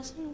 corazón.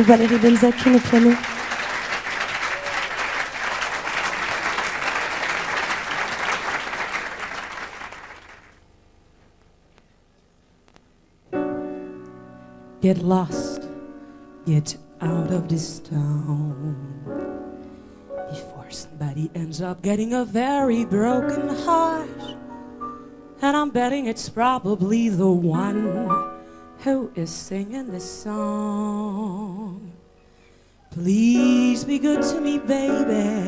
Beaucoup, Valérie Benzakin au piano. Get lost, get out of this town before somebody ends up getting a very broken heart. And I'm betting it's probably the one who is singing this song. Please be good to me, baby.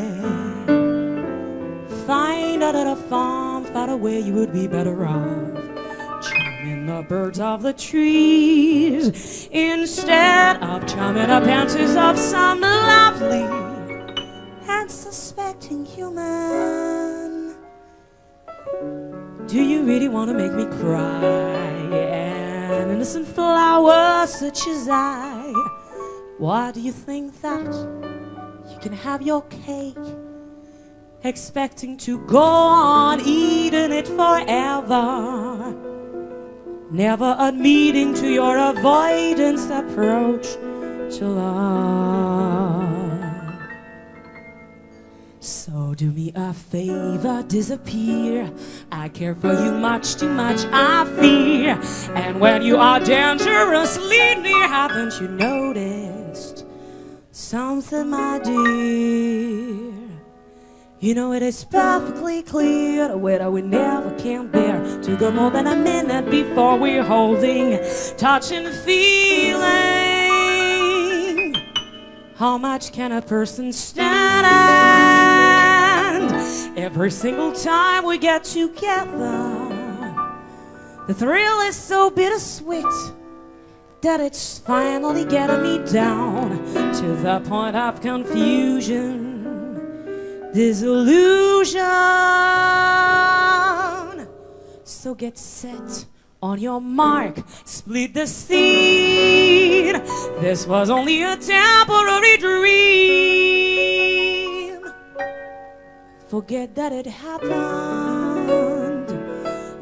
Find out at a farm far away you would be better off. Charming the birds of the trees instead of charming the panties of some lovely and suspecting human. Do you really want to make me cry? Innocent flower such as I. Why do you think that you can have your cake? Expecting to go on eating it forever. Never admitting to your avoidance approach to love. So do me a favor, disappear. I care for you much too much, I fear. And when you are dangerously near, haven't you noticed something, my dear? You know it is perfectly clear the way that we never can bear to go more than a minute before we're holding, touching, feeling. How much can a person stand? Every single time we get together, the thrill is so bittersweet that it's finally getting me down to the point of confusion, disillusion. So get set on your mark, split the scene. This was only a temporary dream. Forget that it happened.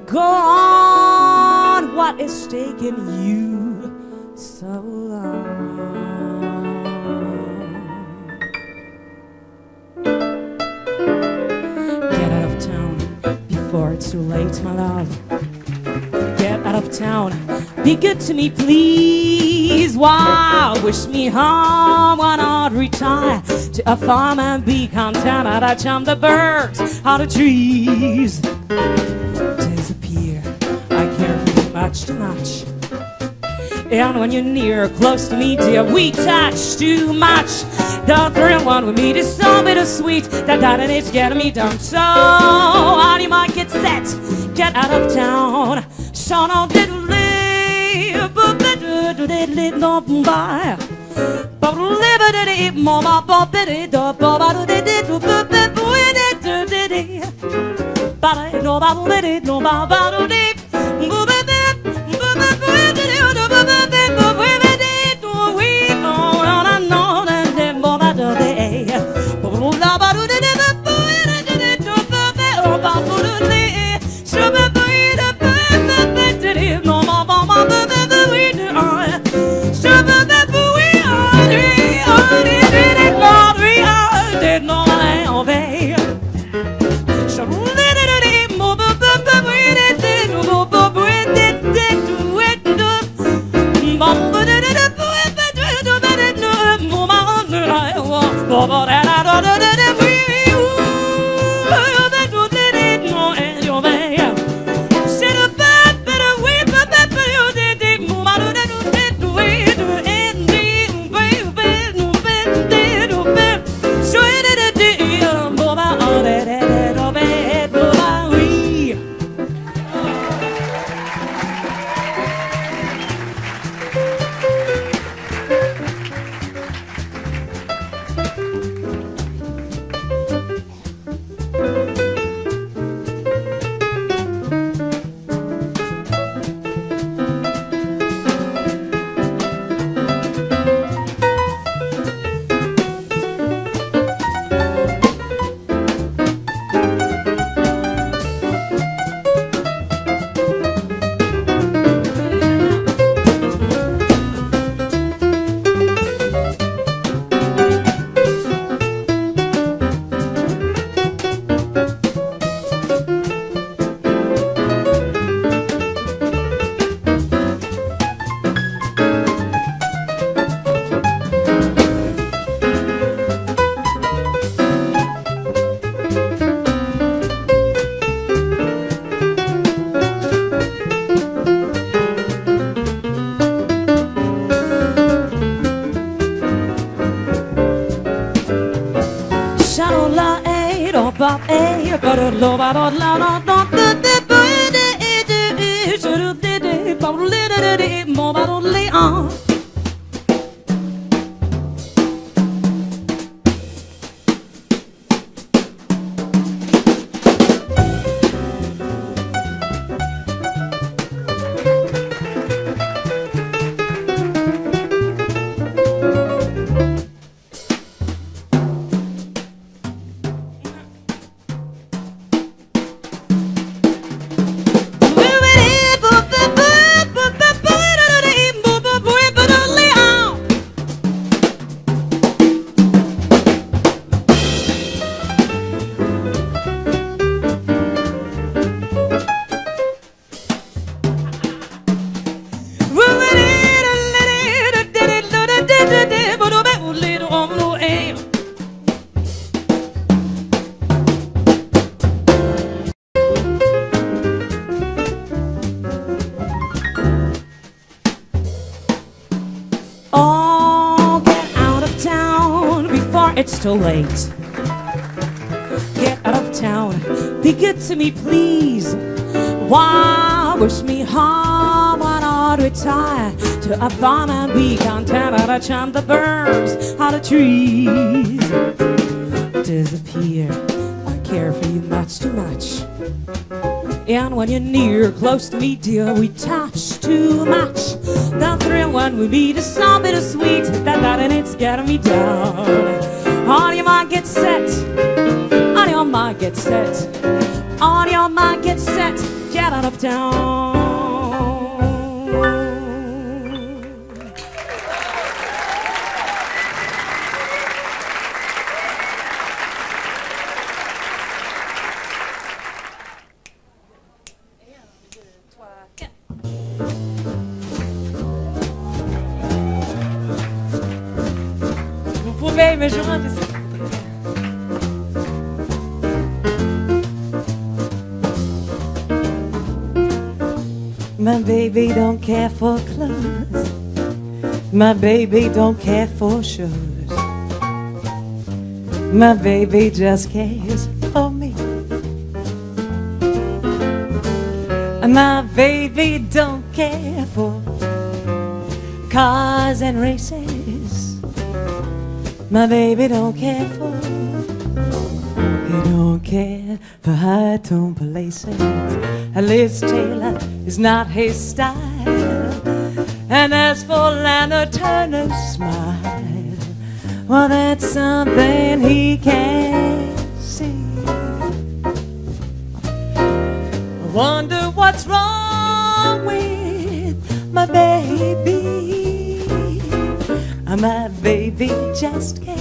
Go on, what is taking you so long? Get out of town before it's too late, my love. Be good to me, please. Wow, wish me home. Why not retire to a farm and be content? I'd charm the birds out of trees. Disappear. I care for you much too much. And when you're near, close to me, dear, we touch too much. The thrill one with me is so bittersweet. That that and it's getting me down. So, how do you get set? Get out of town. So no diddly, the diddly no bye. But live it, mama, but it, but it, but it, but it, no, but it, no, but it, Oh, before late. Get out of town, be good to me, please. Why wish me harm when I retire to Havana? be content out of chant the birds out the trees. Disappear, I care for you much too much. And when you're near, close to me, dear, we touch too much. The thrill when we meet is so bittersweet. That, that, and it's getting me down. Get set. On your mind, get set. On your mind, get set. Get out of town. Vous pouvez me My baby don't care for clothes. My baby don't care for shoes. My baby just cares for me. My baby don't care for cars and races. My baby don't care for. He don't care for high tone places. Liz Taylor is not his style. And as for Lana Turner's smile, well, that's something he can't see. I wonder what's wrong with my baby. Uh, My baby just cares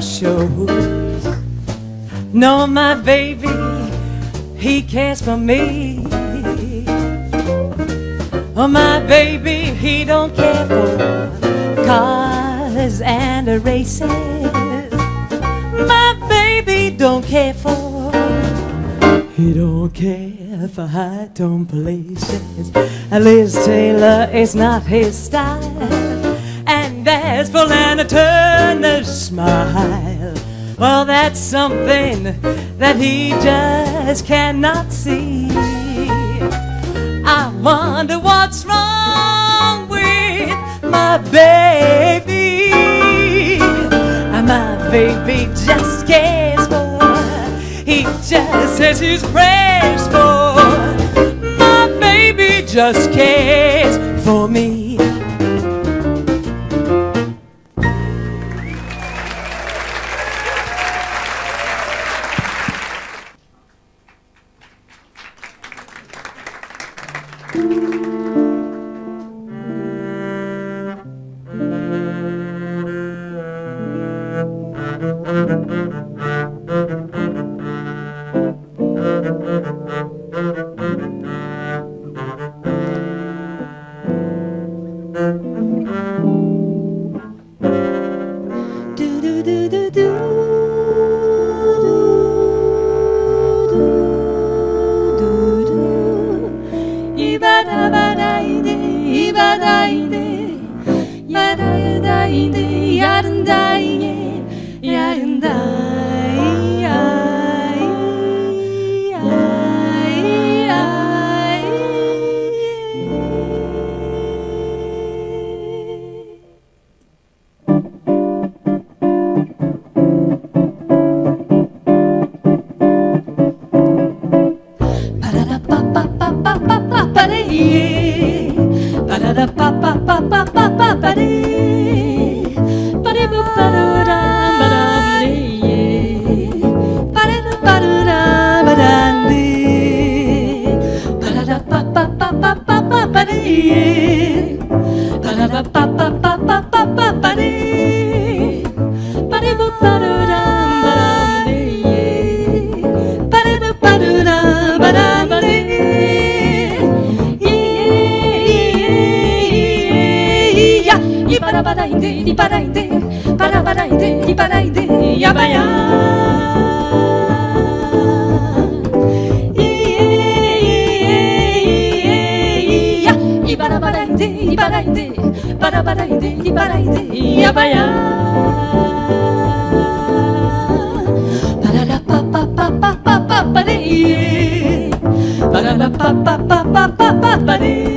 shows. No, my baby, he cares for me. Oh, my baby, he don't care for cars and races. My baby don't care for he don't care for high tone places. Liz Taylor is not his style. And as for Lana Turner's smile, well, that's something that he just cannot see. I wonder what's wrong with my my baby. My baby just cares for. He just says his prayers for. My baby just cares for me. pa pa pa pa pa pa pa pa pa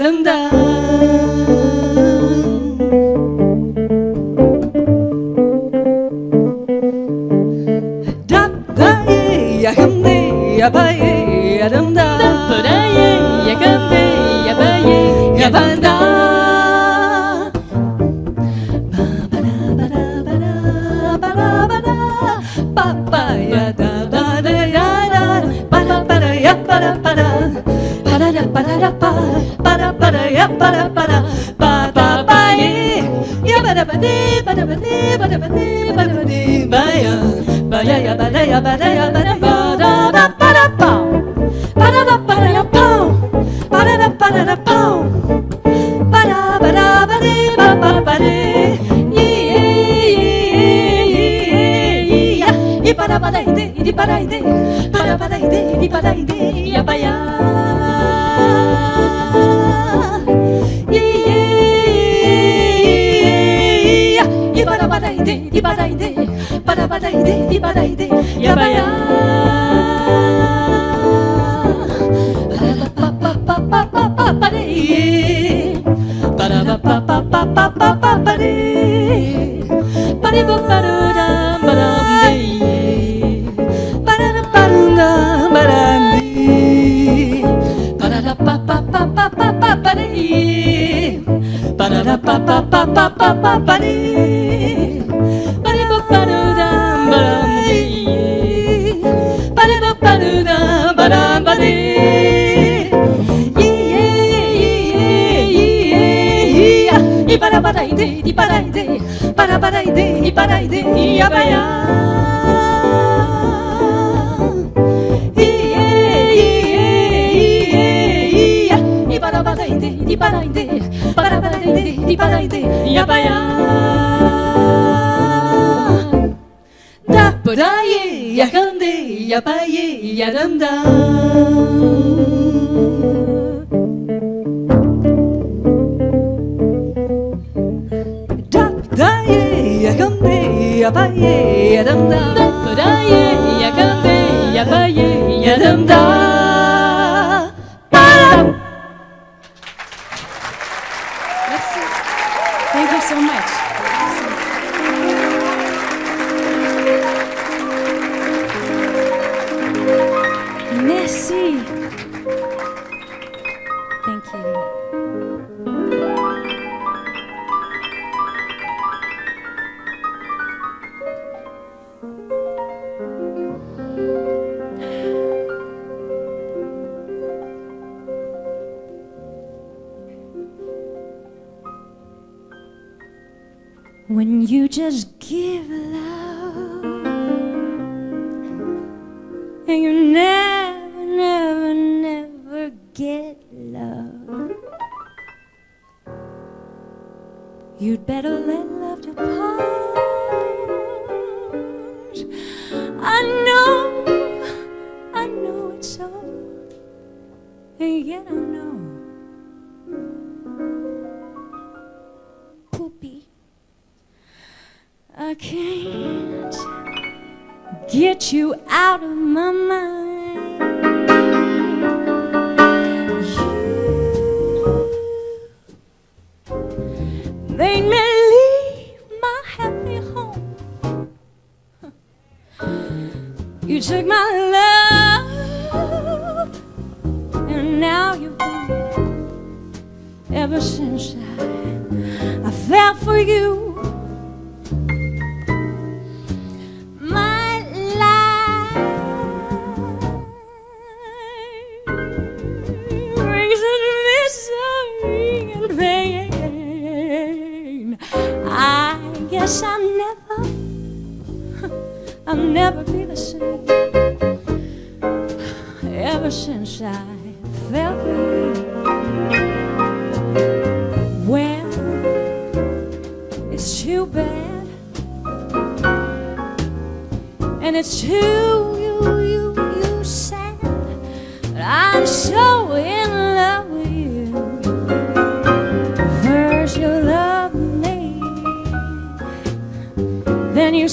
等待。I'll never be the same. Ever since I fell for you, well, it's too bad, and it's too you you you sad. But I'm so in love with you. First you love me, then you.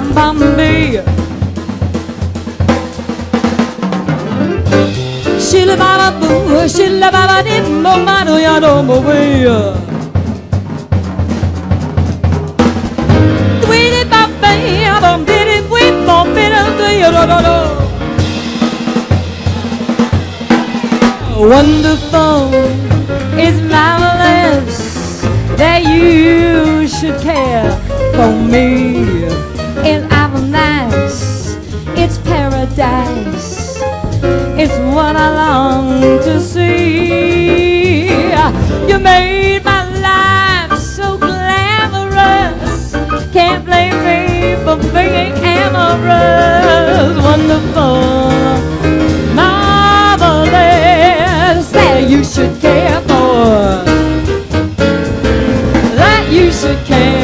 bam bam. Shilla baba boo, shilla baba dip, mo mano ya do wee. Tweety bop bee, bom weep, bom biddle dee, do. Wonderful is marvelous that you should care for me. paradise is what I long to see. You made my life so glamorous. Can't blame me for being amorous. Wonderful, marvelous that you should care for. That you should care.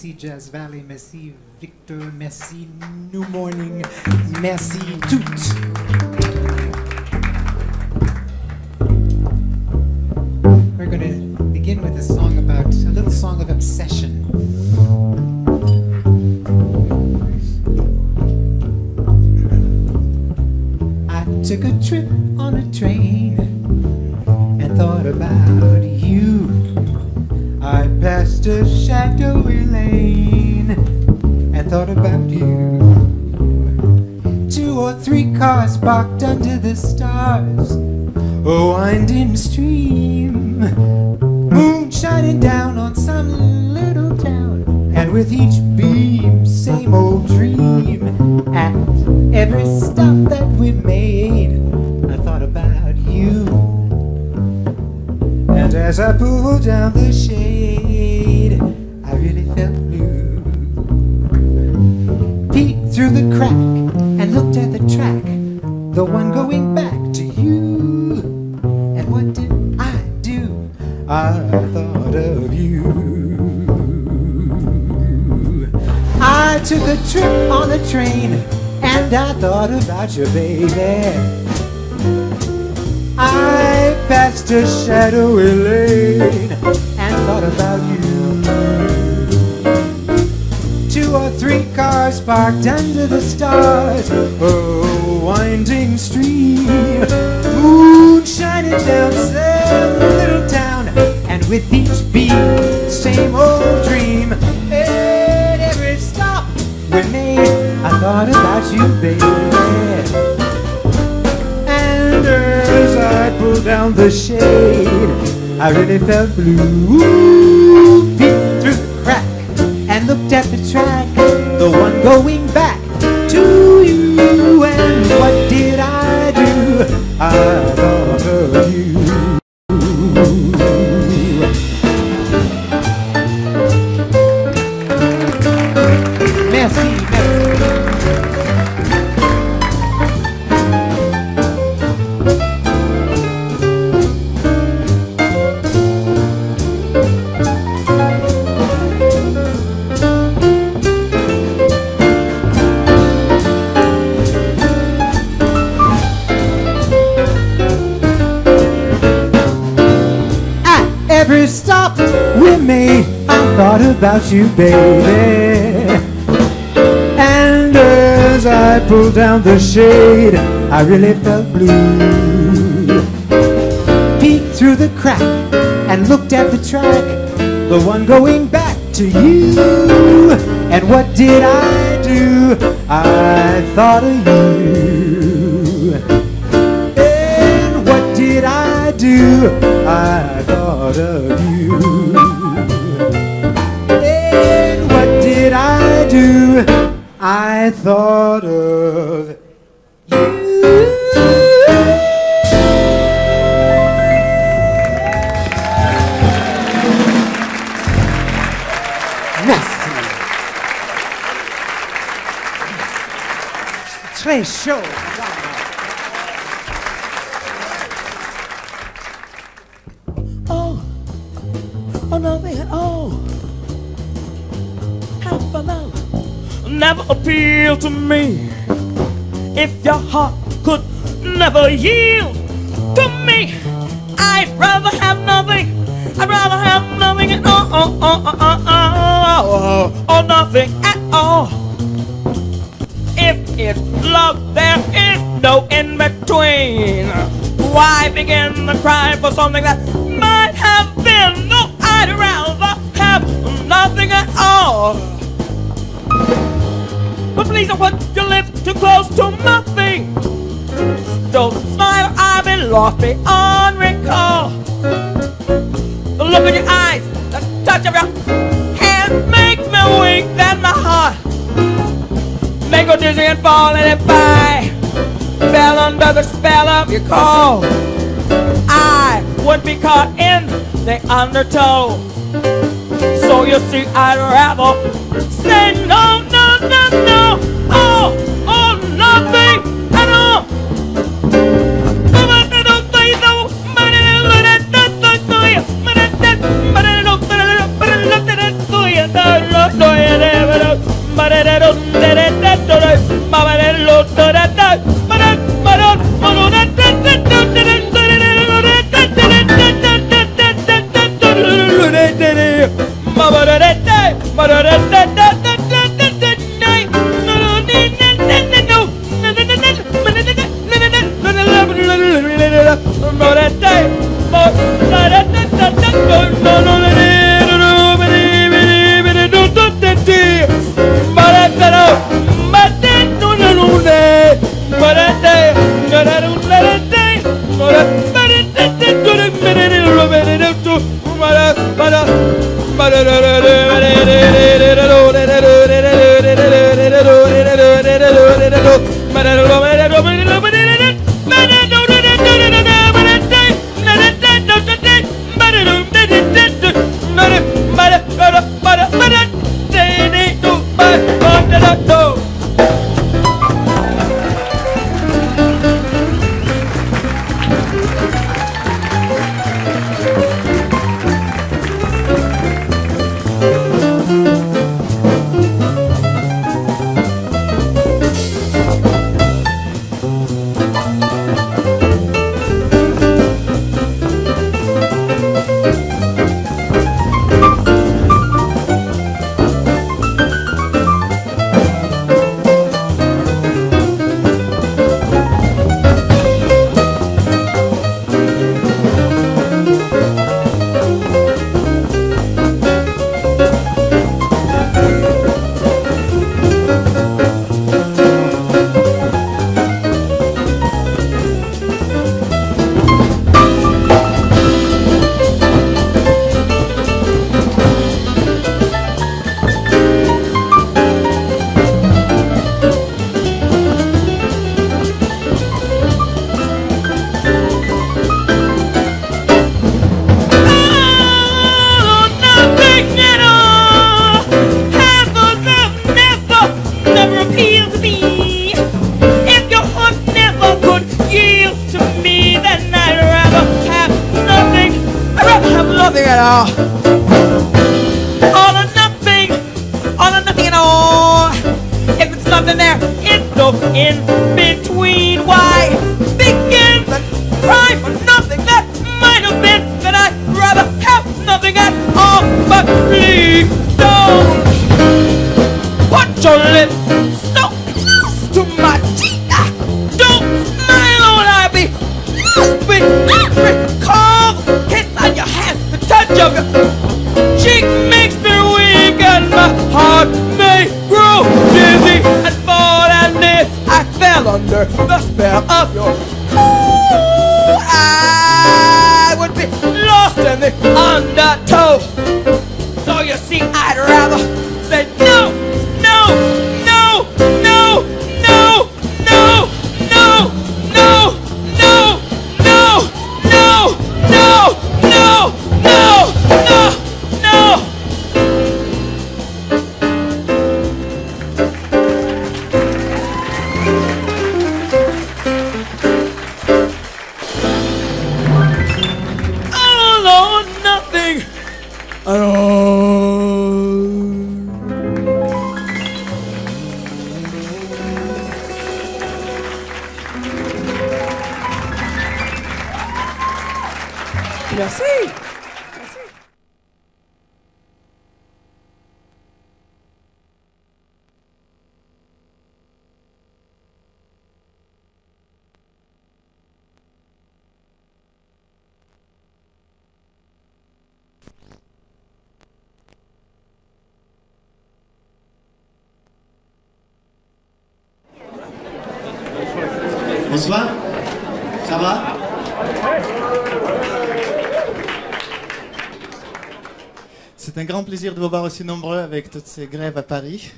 merci Jazz Valley, merci Victor, merci New Morning, merci toutes. plus. baby. And as I pulled down the shade, I really felt blue. Peeked through the crack and looked at the track, the one going back to you. And what did I do? I thought of you. And what did I do? I thought of you. I thought of something in the undertow. So you see, I'd rather aussi nombreux avec toutes ces grèves à Paris.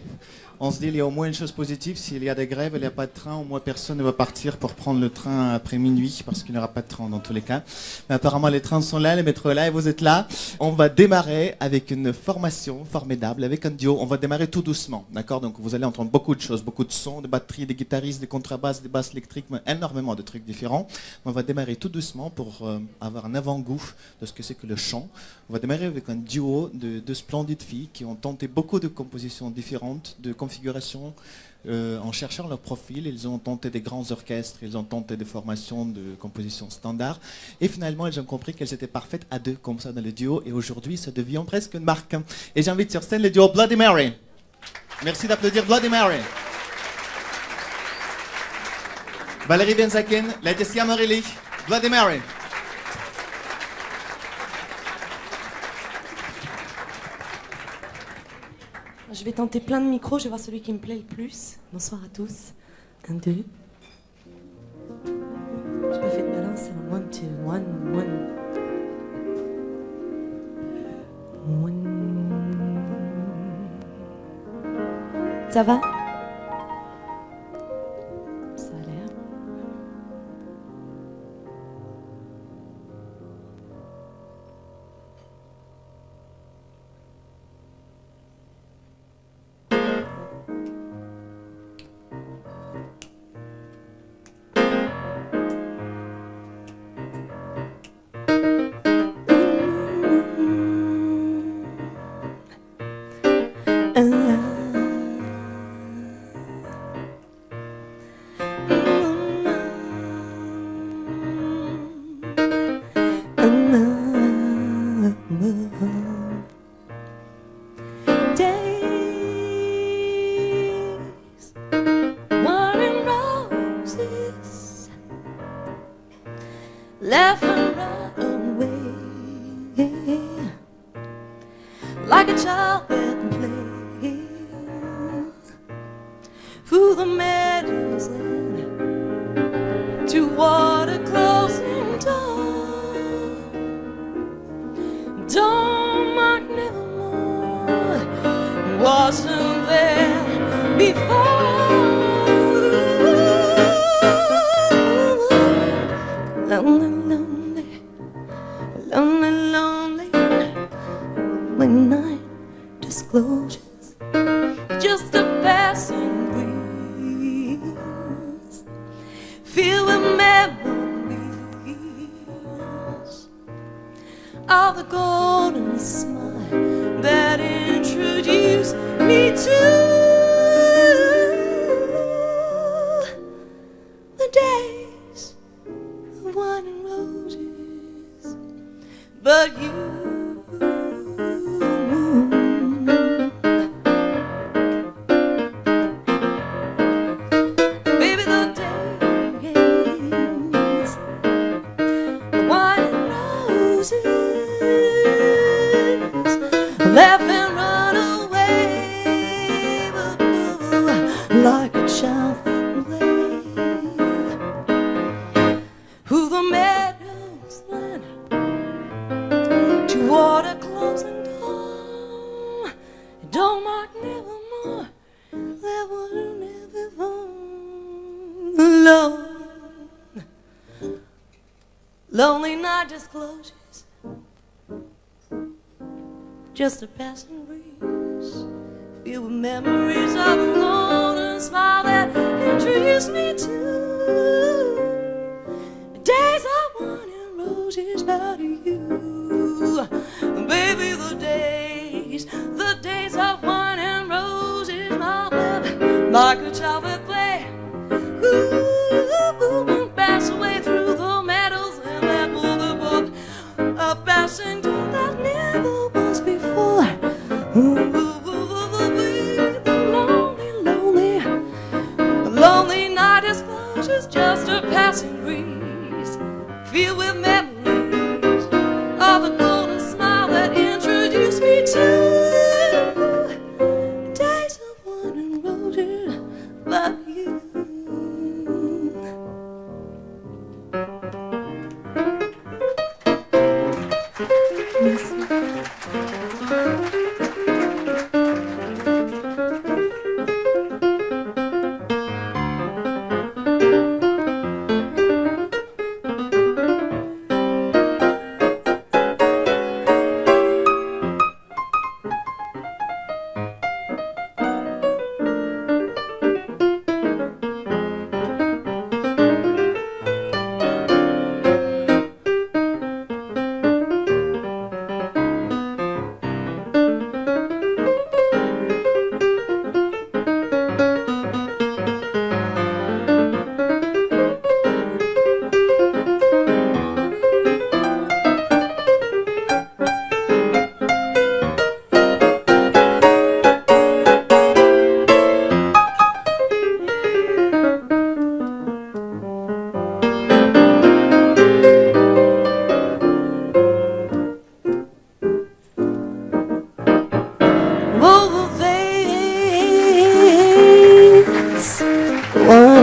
On se dit qu'il y a au moins une chose positive, s'il y a des grèves, il n'y a pas de train, au moins personne ne va partir pour prendre le train après minuit, parce qu'il n'y aura pas de train dans tous les cas. Mais apparemment les trains sont là, les métros là, et vous êtes là. On va démarrer avec une formation formidable, avec un duo. On va démarrer tout doucement, d'accord Donc vous allez entendre beaucoup de choses, beaucoup de sons, des batteries, des guitaristes, des contrabasses, des basses électriques, énormément de trucs différents. On va démarrer tout doucement pour euh, avoir un avant-goût de ce que c'est que le chant. On va démarrer avec un duo de deux splendides filles qui ont tenté beaucoup de compositions différentes, de configurations. euh, en cherchant leur profil, ils ont tenté des grands orchestres, ils ont tenté des formations de composition standard. Et finalement, ils ont compris qu'elles étaient parfaites à deux, comme ça, dans le duo. Et aujourd'hui, ça devient presque une marque. Et j'invite sur scène le duo Bloody Mary. Merci d'applaudir Bloody Mary. Valérie Benzaken, Laetitia Morelli, Bloody Mary. Je vais tenter plein de micros, je vais voir celui qui me plaît le plus. Bonsoir à tous. Un, deux. Je pas fait de balance, one, two, one, one. One. 맞 아.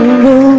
Oh.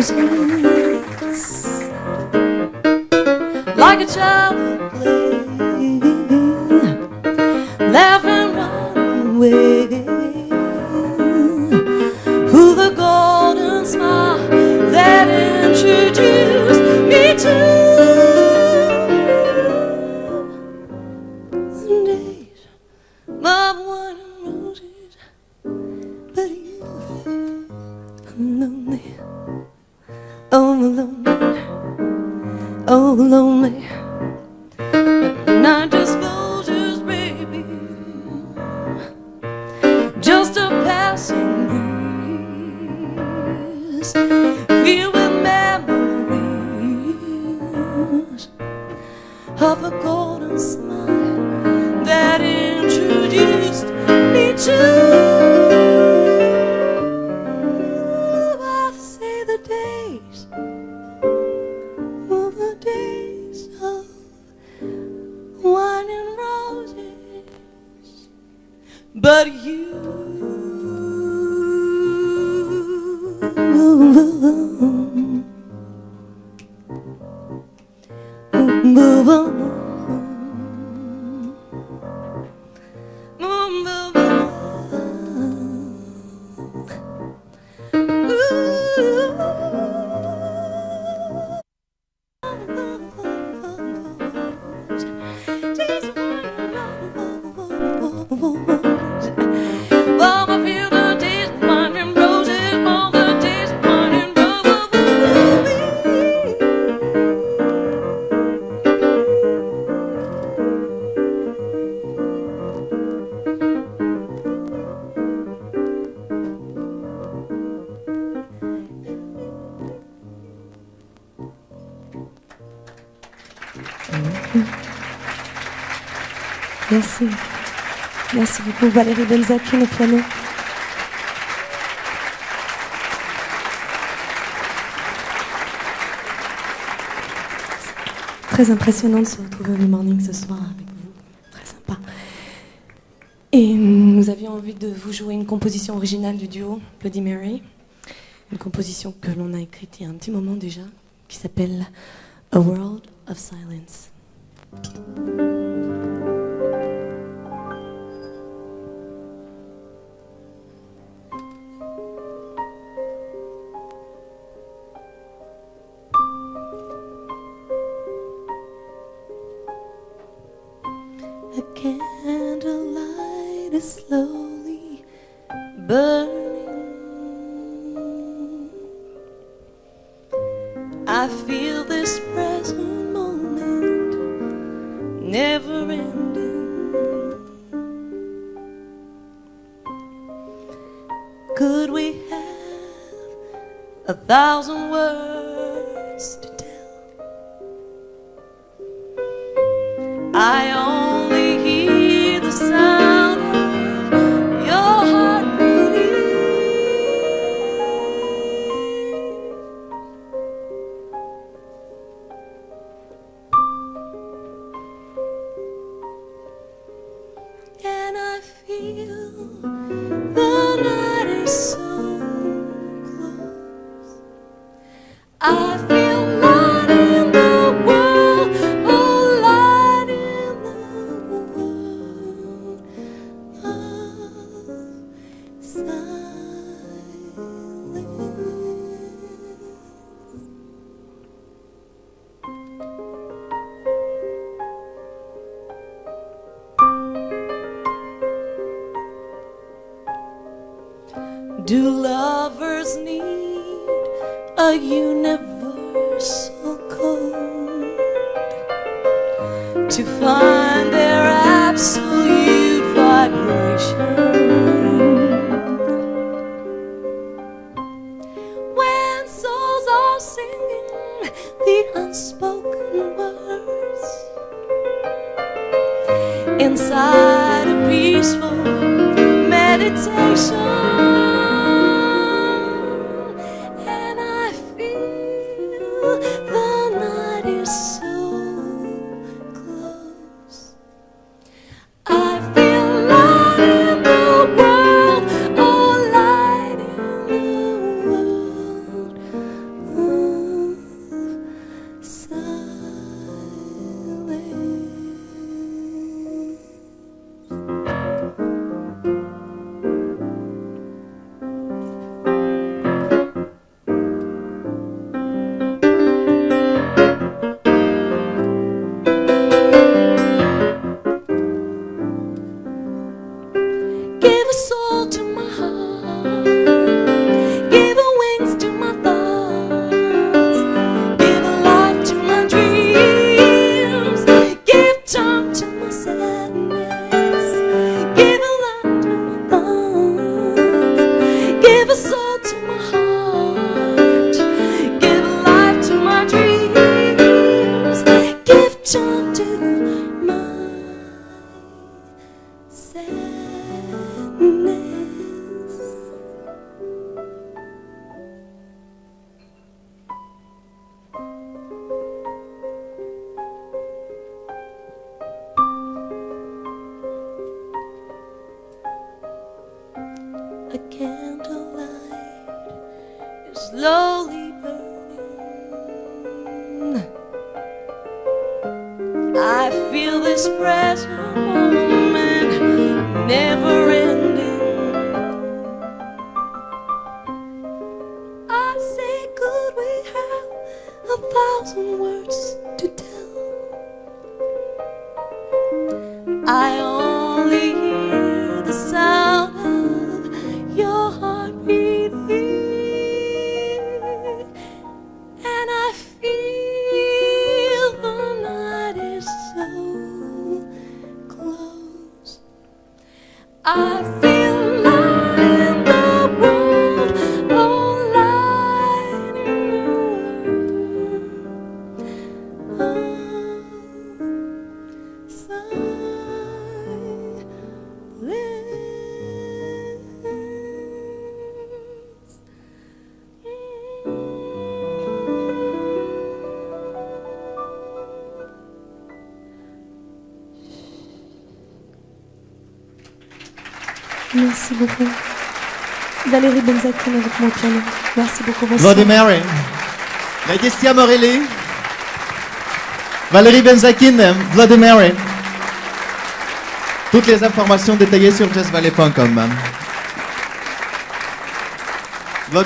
beaucoup Valérie Benzac au piano. Très impressionnant de se retrouver au Morning ce soir avec vous, très sympa. Et nous avions envie de vous jouer une composition originale du duo Bloody Mary, une composition que l'on a écrite il y a un petit moment déjà, qui s'appelle A World of Silence. Thousand Valérie Benzakin avec mon piano. Merci beaucoup. Mary. Laetitia Morelli. Valérie Benzakin, Mary. Toutes les informations détaillées sur jazzvalley.com.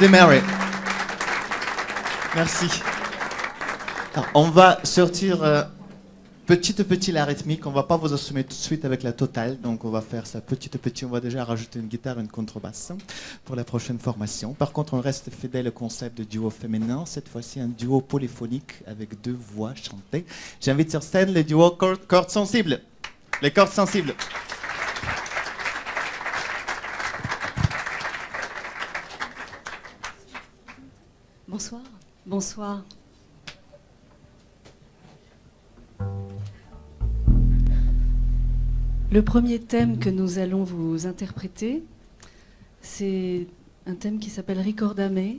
Mary. Merci. On va sortir euh, petit à petit la rythmique. On va pas vous assommer tout de suite avec la totale. Donc, on va faire ça petit à petit. On va déjà rajouter une guitare et une contrebasse pour la prochaine formation. Par contre, on reste fidèle au concept de duo féminin. Cette fois-ci, un duo polyphonique avec deux voix chantées. J'invite sur scène les duos cor- cordes sensibles. Les cordes sensibles. Bonsoir. Bonsoir. Le premier thème que nous allons vous interpréter, c'est un thème qui s'appelle Ricordame,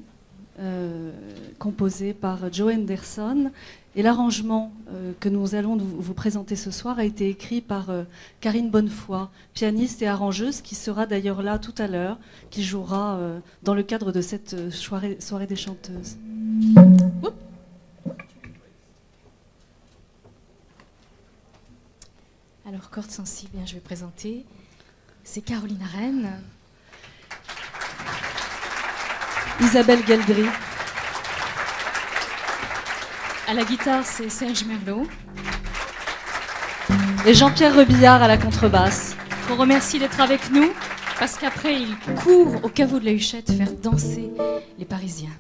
euh, composé par Joe Anderson. Et l'arrangement euh, que nous allons vous présenter ce soir a été écrit par euh, Karine Bonnefoy, pianiste et arrangeuse, qui sera d'ailleurs là tout à l'heure, qui jouera dans le cadre de cette soirée, soirée des chanteuses. Alors, corde sensible, bien, je vais présenter. C'est Caroline Rennes. Isabelle Geldry. À la guitare, c'est Serge Merlot. Et Jean-Pierre Rebillard à la contrebasse. On remercie d'être avec nous parce qu'après, il court au caveau de la Huchette faire danser les Parisiens.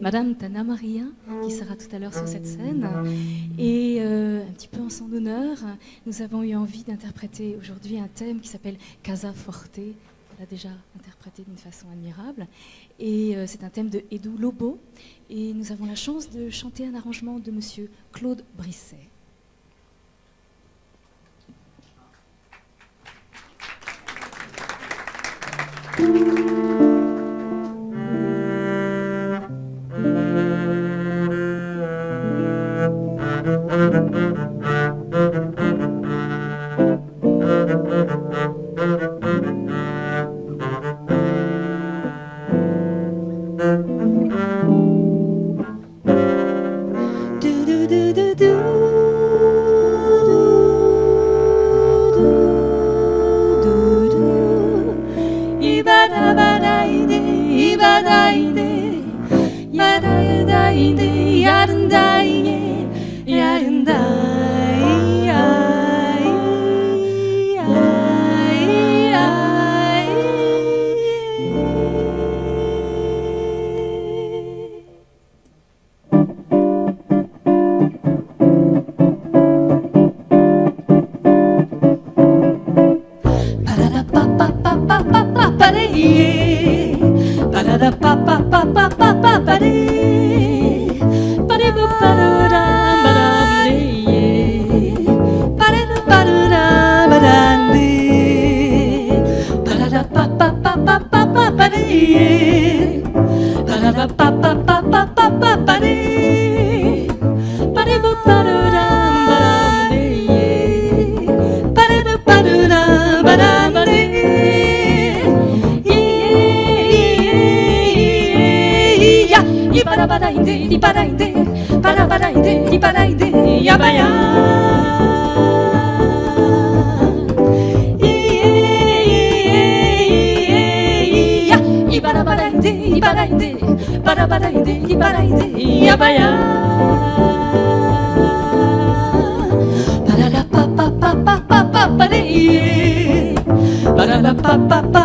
Madame Tana Maria, qui sera tout à l'heure sur cette scène. Et euh, un petit peu en son honneur, nous avons eu envie d'interpréter aujourd'hui un thème qui s'appelle Casa Forte. Elle a déjà interprété d'une façon admirable. Et euh, c'est un thème de Edu Lobo. Et nous avons la chance de chanter un arrangement de Monsieur Claude Brisset. Do Ba-da-ba-da-ba-da-ba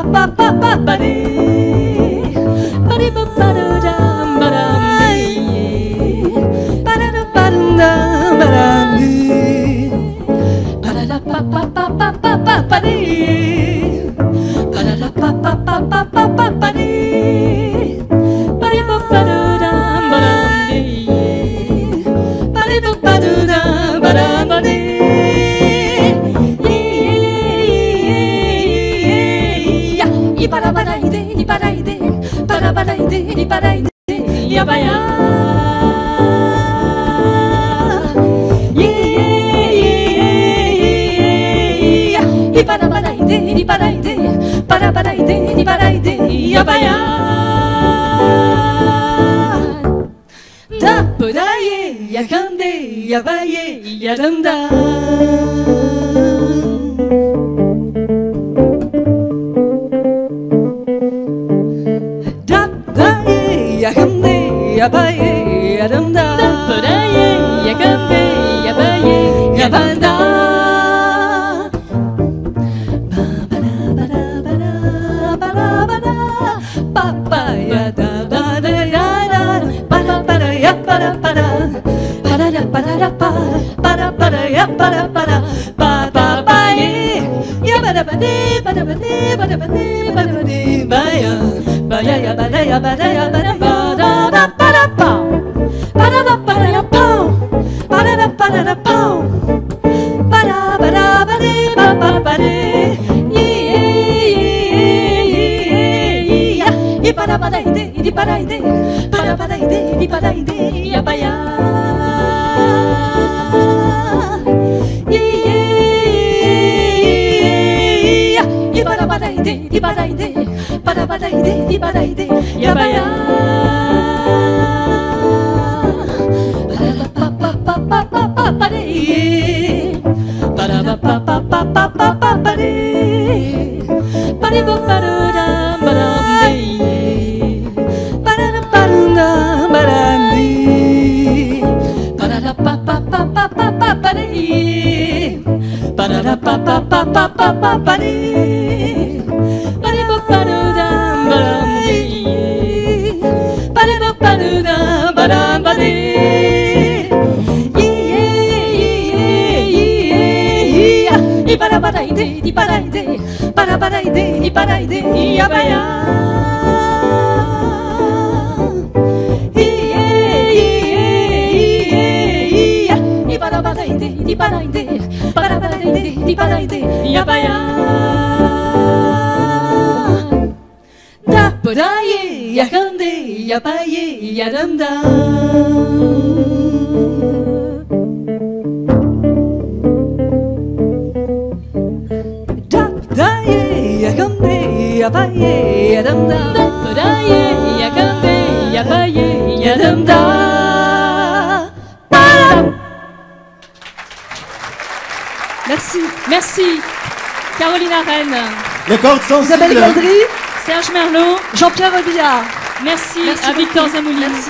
Les cordes Isabelle Serge Merlot, Jean-Pierre Robillard. merci, Merci à Victor. Zamouli. Merci.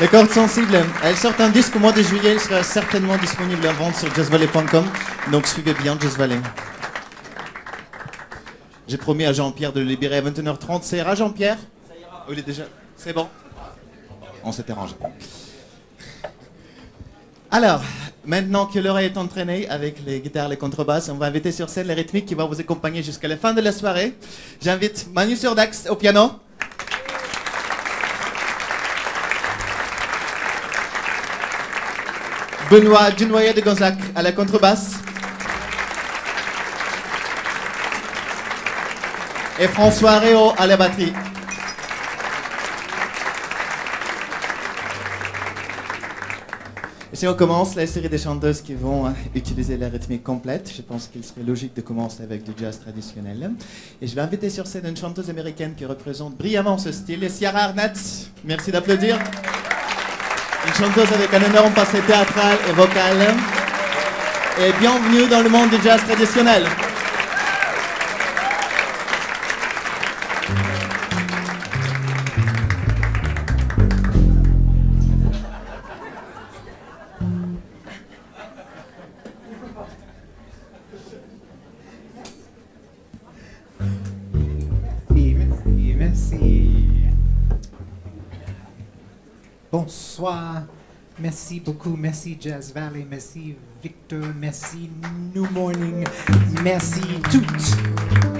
Les cordes sensibles. Elles sortent un disque au mois de juillet. Il sera certainement disponible à vendre sur jazzvalley.com. Donc suivez bien Jazz Valley. J'ai promis à Jean-Pierre de le libérer à 21h30. Ça ira, Jean-Pierre? Oh, Il est déjà. C'est bon? On s'est arrangé. Alors, maintenant que l'oreille est entraînée avec les guitares, les contrebasses, on va inviter sur scène les rythmiques qui vont vous accompagner jusqu'à la fin de la soirée. J'invite Manu Surdax au piano. Benoît Dunoyer de Gonzac à la contrebasse. Et François Réau à la batterie. Si on commence la série des chanteuses qui vont euh, utiliser la rythmique complète, je pense qu'il serait logique de commencer avec du jazz traditionnel. Et je vais inviter sur scène une chanteuse américaine qui représente brillamment ce style, Ciara Arnett. Merci d'applaudir. Une chanteuse avec un énorme passé théâtral et vocal. Et bienvenue dans le monde du jazz traditionnel. Merci beaucoup. Merci Jazz Valley. Merci Victor. Merci New Morning. Merci toutes.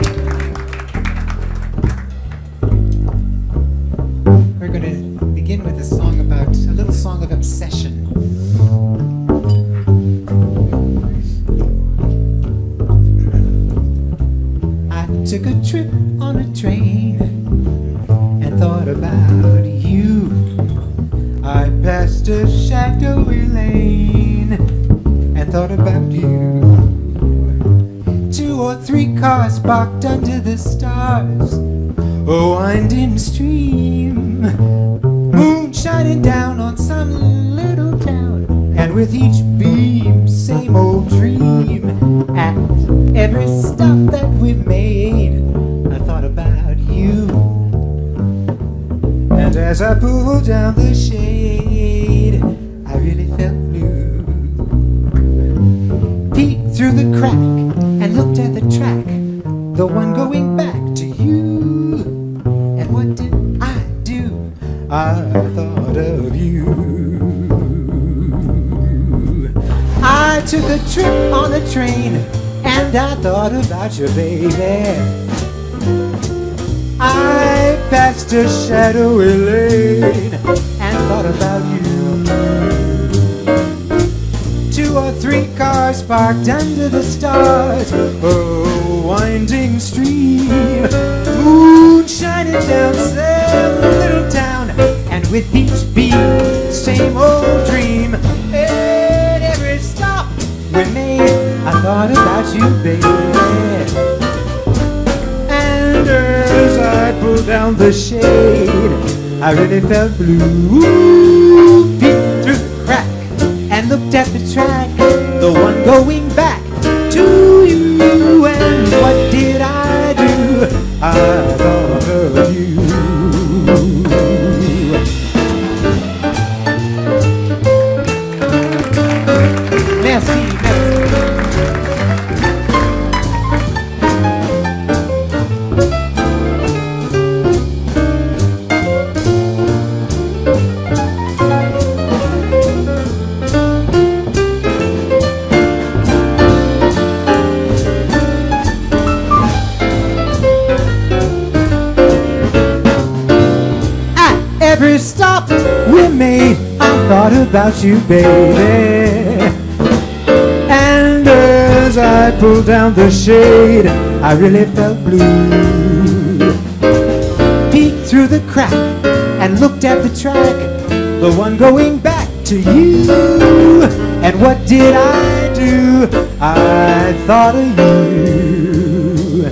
when it's blue. You, baby. And as I pulled down the shade, I really felt blue. Peeked through the crack and looked at the track, the one going back to you. And what did I do? I thought of you.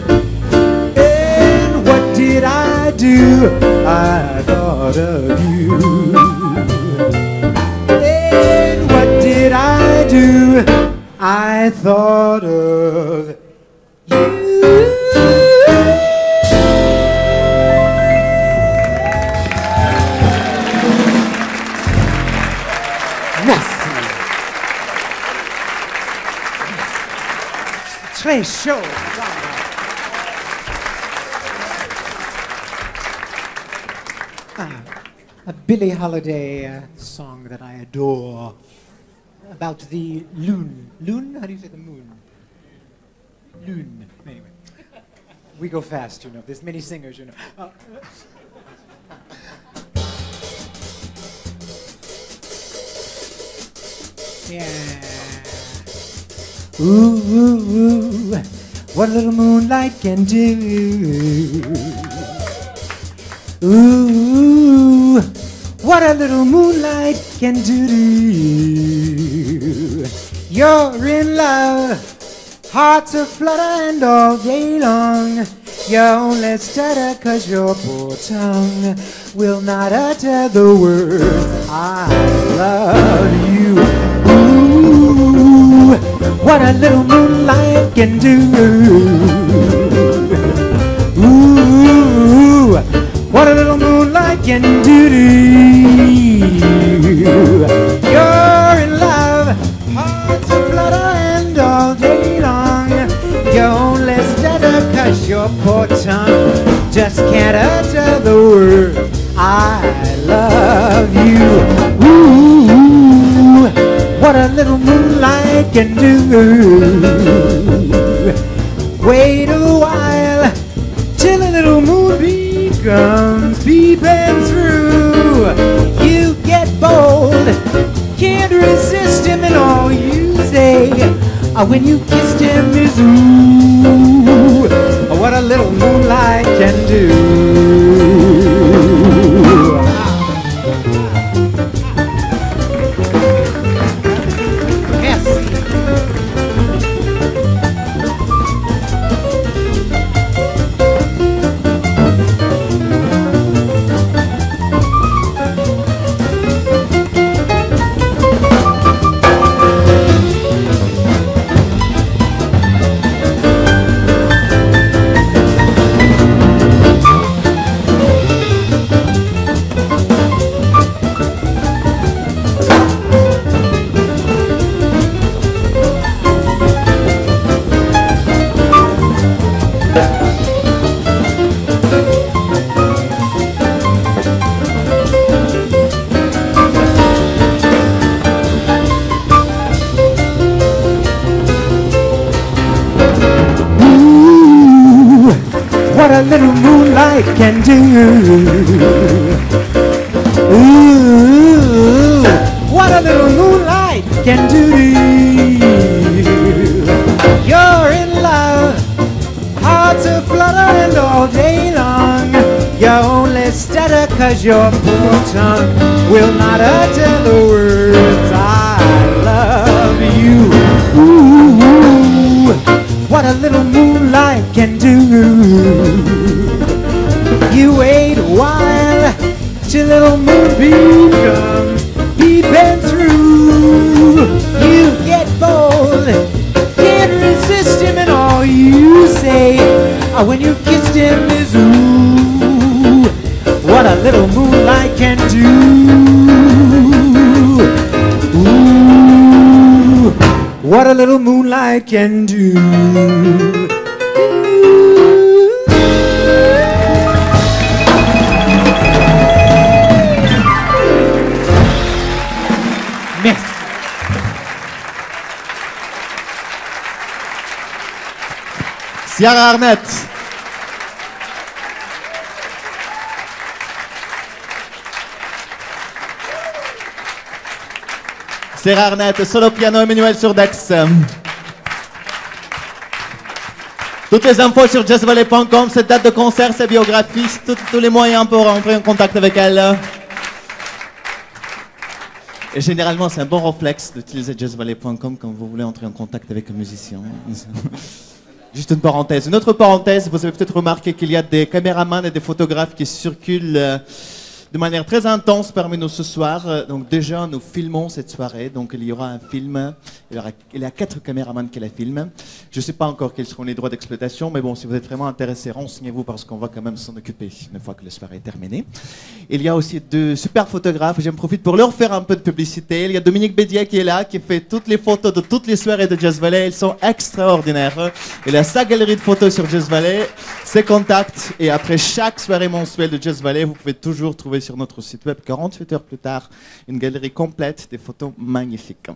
And what did I do? I thought of you. I thought of Merci. Très chaud. Ah, a Billie Holiday uh, song that I adore about the loon. How do you say the moon? Loon. Anyway, we go fast, you know. There's many singers, you know. Uh, yeah. Ooh, ooh, ooh, what a little moonlight can do. Ooh, what a little moonlight can do to you. You're in love, hearts are fluttering all day long. You only stutter cause your poor tongue will not utter the words I love you. Ooh, what a little moonlight can do. Ooh, what a little moonlight can do to you. Your poor tongue just can't utter the word I love you. Ooh, what a little moonlight can do. Wait a while till a little moonbeam comes peeping through. You get bold, can't resist him, and all you say uh, when you kissed him is ooh, what a little moonlight can do. Arnett. Ciara Arnett, solo piano Emmanuel sur Dex. Toutes les infos sur jazzvalley.com, cette date de concert, ses biographies, tous les moyens pour entrer en contact avec elle. Et généralement, c'est un bon réflexe d'utiliser jazzvalley.com quand vous voulez entrer en contact avec un musicien. Juste une parenthèse. Une autre parenthèse, vous avez peut-être remarqué qu'il y a des caméramans et des photographes qui circulent euh, de manière très intense parmi nous ce soir. Euh, Donc déjà, nous filmons cette soirée. Donc il y aura un film. Il y, a quatre caméramans qui la filment. Je ne sais pas encore quels seront les droits d'exploitation, mais bon, si vous êtes vraiment intéressé, renseignez-vous parce qu'on va quand même s'en occuper une fois que la soirée est terminée. Il y a aussi deux super photographes. J'en profite pour leur faire un peu de publicité. Il y a Dominique Bédier qui est là, qui fait toutes les photos de toutes les soirées de Jazz Valley. Elles sont extraordinaires. Il a sa galerie de photos sur Jazz Valley, ses contacts. Et après chaque soirée mensuelle de Jazz Valley, vous pouvez toujours trouver sur notre site web, 48 heures plus tard, une galerie complète des photos magnifiques.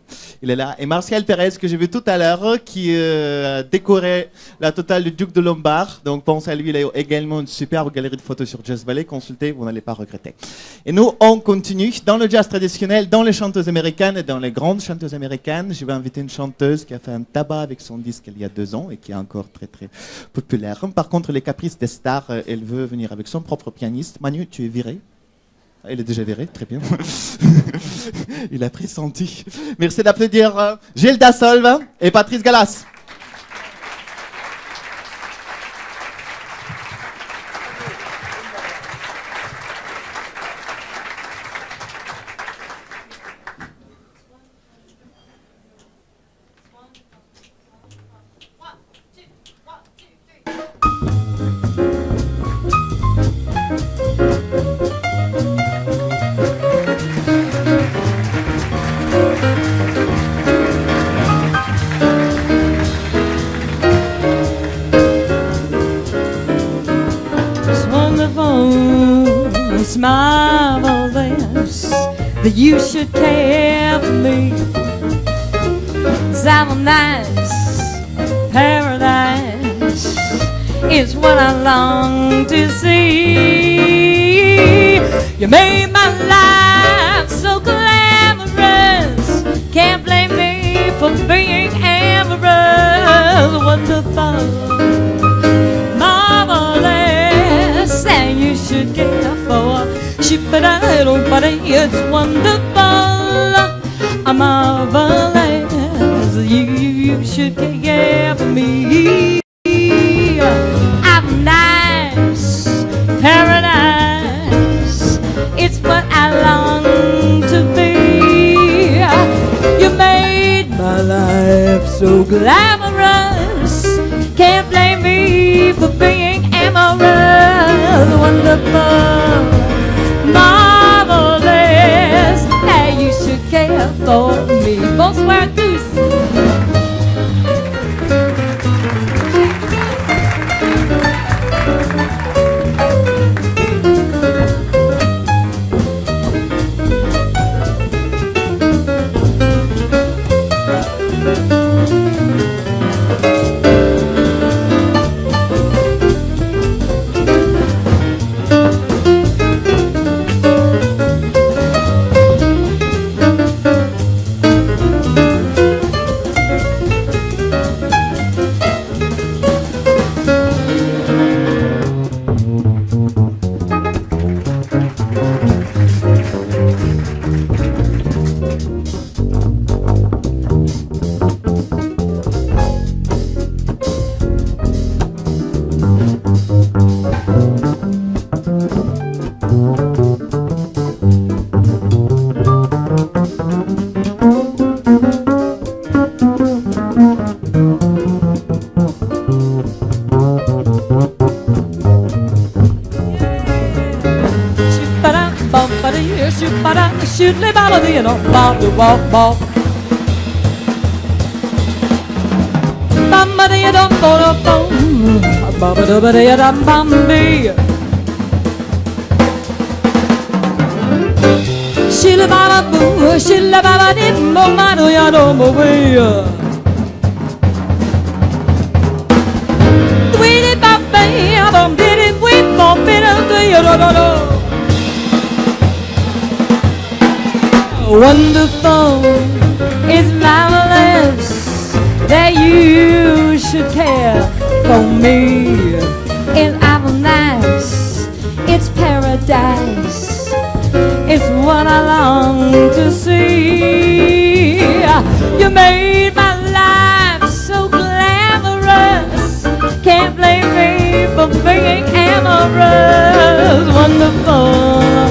Il est là. Et Martial Pérez, que j'ai vu tout à l'heure, qui euh, a décoré la totale du Duc de Lombard. Donc pensez à lui, il a également une superbe galerie de photos sur Jazz Valley. Consultez, vous n'allez pas regretter. Et nous, on continue dans le jazz traditionnel, dans les chanteuses américaines et dans les grandes chanteuses américaines. Je vais inviter une chanteuse qui a fait un tabac avec son disque il y a deux ans et qui est encore très très populaire. Par contre, les caprices des stars, euh, elle veut venir avec son propre pianiste. Manu, tu es viré il est déjà viré, très bien. il a pressenti. Merci d'applaudir euh, Gilles Dassolve et Patrice Galas. That you should care for me. Cause I'm a nice paradise is what I long to see. You made my life so glamorous. Can't blame me for being amorous. Wonderful marvelous and you should care it out buddy it's wonderful. A marvelous you, you should care for me. I'm nice paradise it's what I long to be. You made my life so glamorous can't blame me for being amorous, wonderful, for me. Bonsoir bum bee. Shilla baba boo, shilla baba dee mo ma do ya do mo wee. Tweety bop bee, bum dee dee wee bum bee dum dee do do do. Wonderful is marvelous that you should care for me. In nice, it's paradise. It's what I long to see. You made my life so glamorous. Can't blame me for being amorous. Wonderful,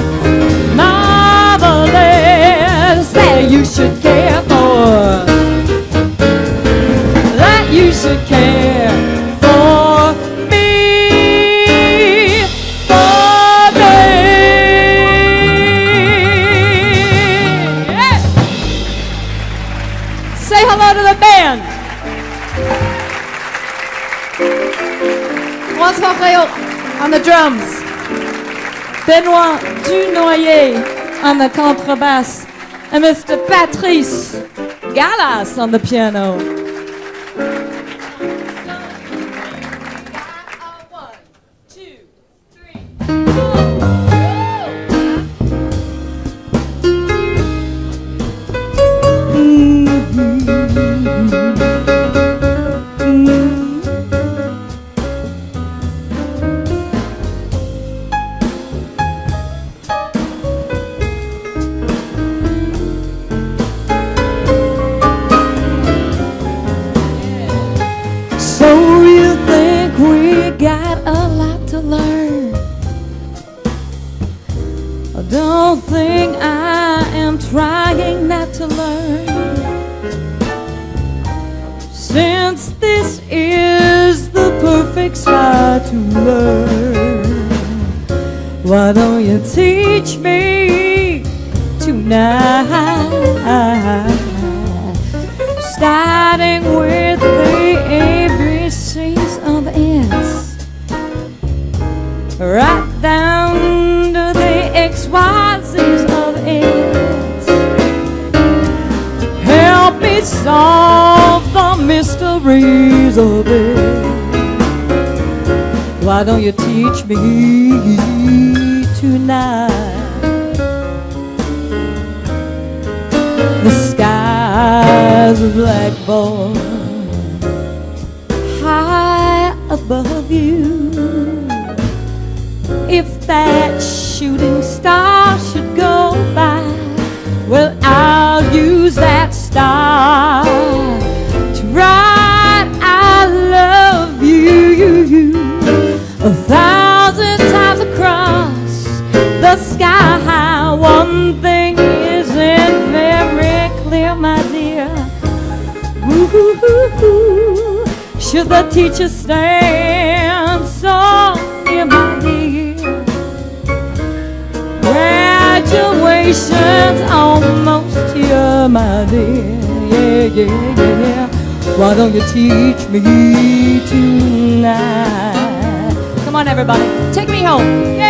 that you should care for. That you should care for me. For me. Yeah. Say hello to the band. François Frayot on the drums. Benoit Dunoyer on the contrebass. And Mr. Patrice Gallas on the piano. On, everybody, take me home. Yeah,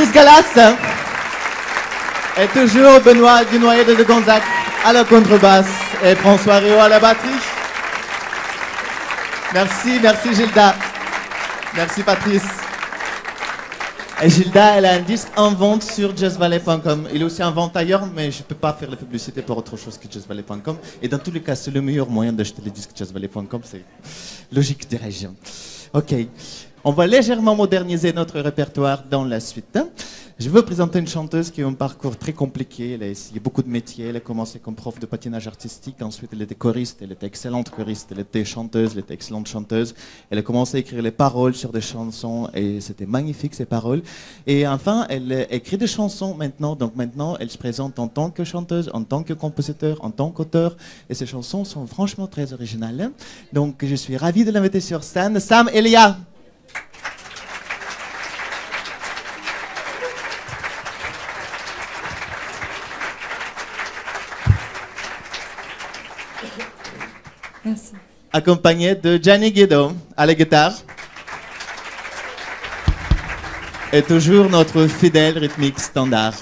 Patrice Galas. Et toujours Benoît Dunoyer de Gonzac à la contrebasse et François Rio à la batterie. Merci, merci Gilda. Merci Patrice. Et Gilda, elle a un disque en vente sur jazzvalley.com. Il est aussi en vente ailleurs, mais je ne peux pas faire la publicité pour autre chose que jazzvalley.com. Et dans tous les cas, c'est le meilleur moyen d'acheter les disques jazzvalley.com. C'est logique des régions. Ok. On va légèrement moderniser notre répertoire dans la suite. hein. Je veux présenter une chanteuse qui a un parcours très compliqué. Elle a essayé beaucoup de métiers. Elle a commencé comme prof de patinage artistique. Ensuite, elle était choriste. Elle était excellente choriste. Elle était chanteuse. Elle était excellente chanteuse. Elle a commencé à écrire les paroles sur des chansons et c'était magnifique ces paroles. Et enfin, elle écrit des chansons maintenant. Donc maintenant, elle se présente en tant que chanteuse, en tant que compositeur, en tant qu'auteur. Et ces chansons sont franchement très originales. Donc je suis ravi de l'inviter sur scène. Sam Elia. Merci. Accompagné de Gianni Guido à la guitare. Et toujours notre fidèle rythmique standard.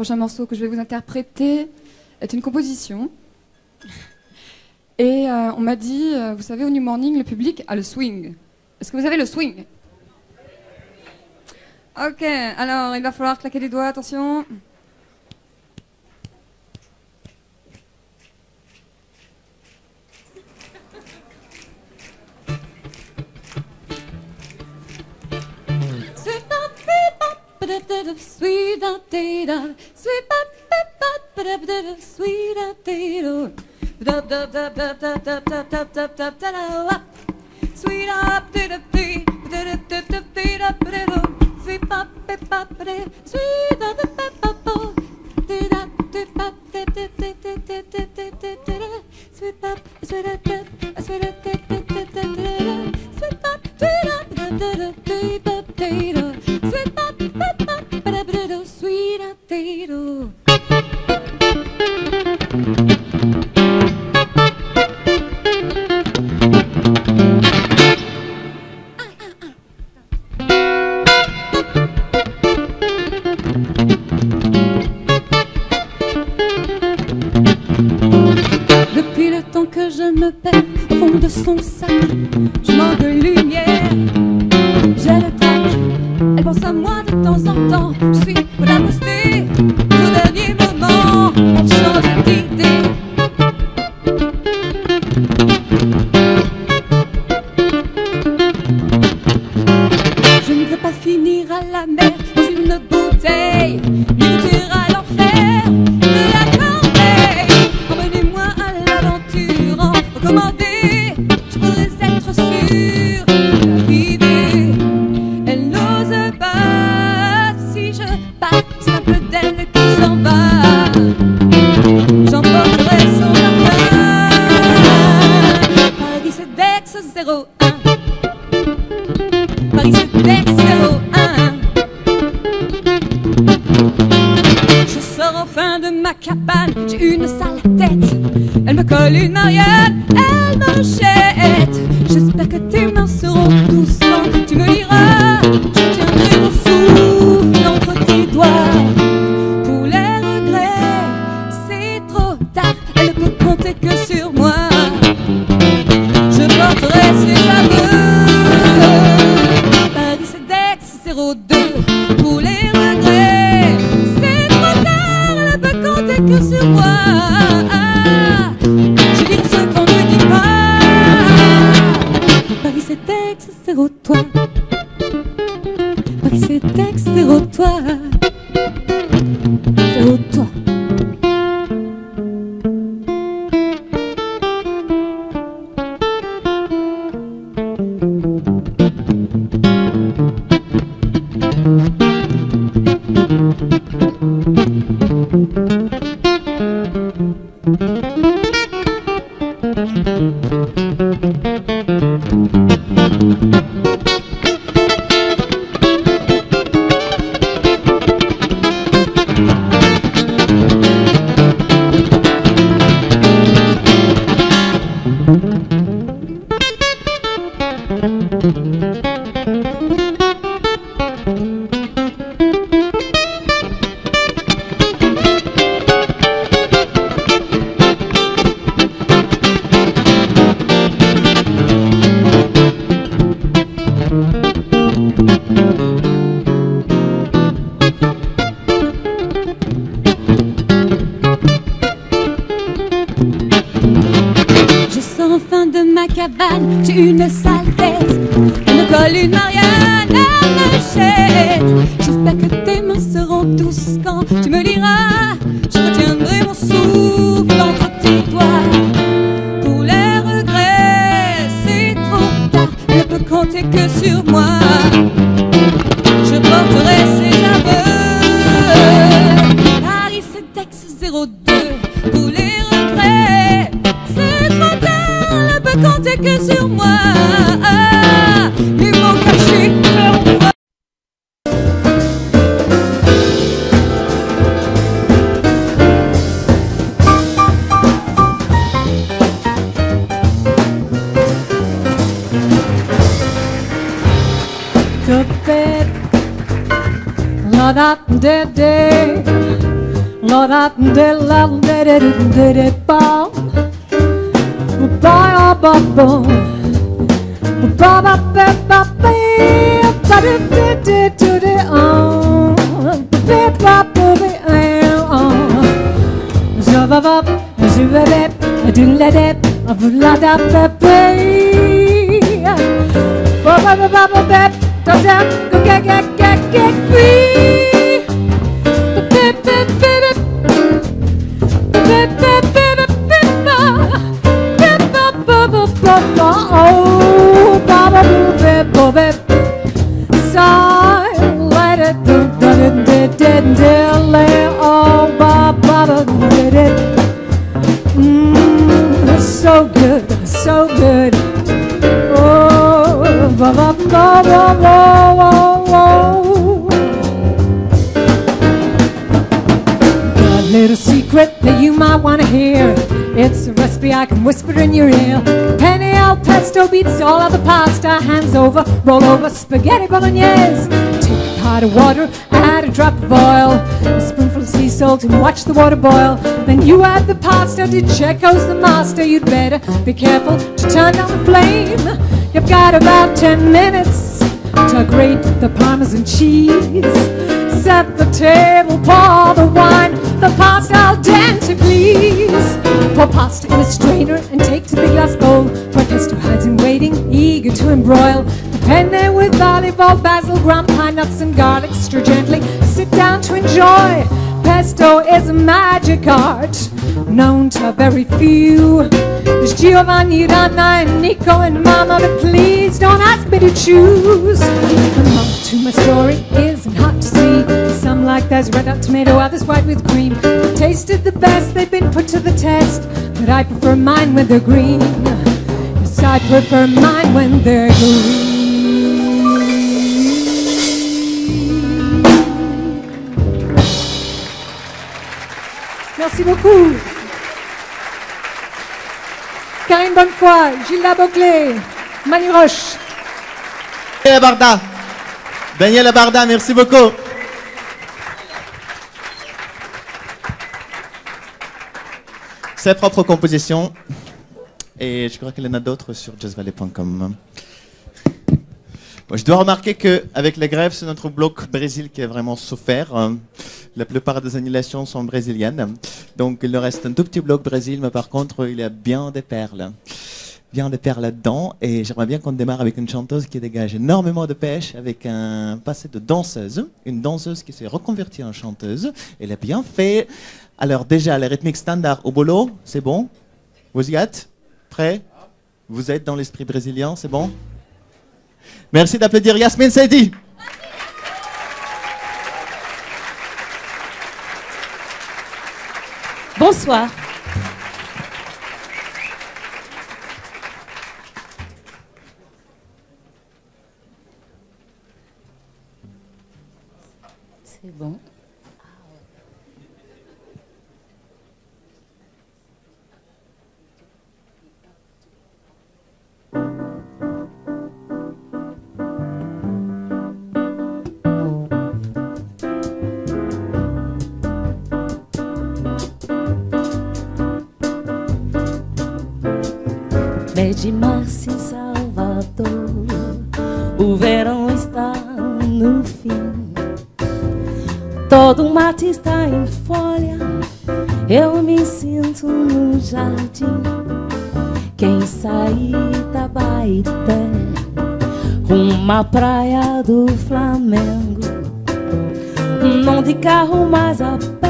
Prochain morceau que je vais vous interpréter est une composition. Et euh, on m'a dit, euh, vous savez, au New Morning, le public a le swing. Est-ce que vous avez le swing? Ok, alors il va falloir claquer les doigts, attention. Sweet da dee da, sweet bop, beep, bop, ba-da-da-da, sweet da dee do, da da da da da da da da da da da da wop. Sweet up, dee da dee, da da da da dee da ba da do, sweet bop, beep, bop, ba-da, sweet da da ba ba bo, dee da dee bop, dee dee dee dee dee dee dee dee dee dee da, sweet bop, Sweet whisper in your ear. Penne al pesto beats all other pasta. Hands over, roll over, spaghetti bolognese. Take a pot of water, add a drop of oil, a spoonful of sea salt, and watch the water boil. Then you add the pasta to Checo's the master. You'd better be careful to turn down the flame. You've got about 10 minutes to grate the parmesan cheese. Set the table, pour the wine, the pasta al dente, please. Pour pasta in a strainer and take to the glass bowl pesto hides in waiting, eager to embroil. The penne with olive oil, basil, ground pine nuts, and garlic. Stir gently, sit down to enjoy. Pesto is a magic art known to very few. There's Giovanni, Rana, and Nico, and Mama, but please don't ask me to choose. The moral to my story isn't hot to see. Some like those red hot tomato, others white with cream. Tasted the best, they've been put to the test, but I prefer mine when they're green. Yes, I prefer mine when they're green. Merci beaucoup. Karine Bonnefoy, Gilles Laboclé, Manu Roche. Daniel Barda. Daniel Barda, merci beaucoup. Ses propres compositions. Et je crois qu'il y en a d'autres sur jazzvalley.com. Bon, je dois remarquer qu'avec les grèves, c'est notre bloc Brésil qui a vraiment souffert. La plupart des annulations sont brésiliennes. Donc il nous reste un tout petit bloc Brésil, mais par contre, il y a bien des perles. Bien des perles là-dedans. Et j'aimerais bien qu'on démarre avec une chanteuse qui dégage énormément de pêche, avec un passé de danseuse. Une danseuse qui s'est reconvertie en chanteuse. Elle a bien fait. Alors déjà, les rythmiques standards au boulot, c'est bon? Vous y êtes? Prêt? Vous êtes dans l'esprit brésilien, c'est bon? Merci d'applaudir Yasmine Seydi. Bonsoir. C'est bon. De março em Salvador, o verão está no fim. Todo o mato está em folha, eu me sinto no jardim. Quem sair da Baité, à praia do Flamengo, não de carro, mas a pé,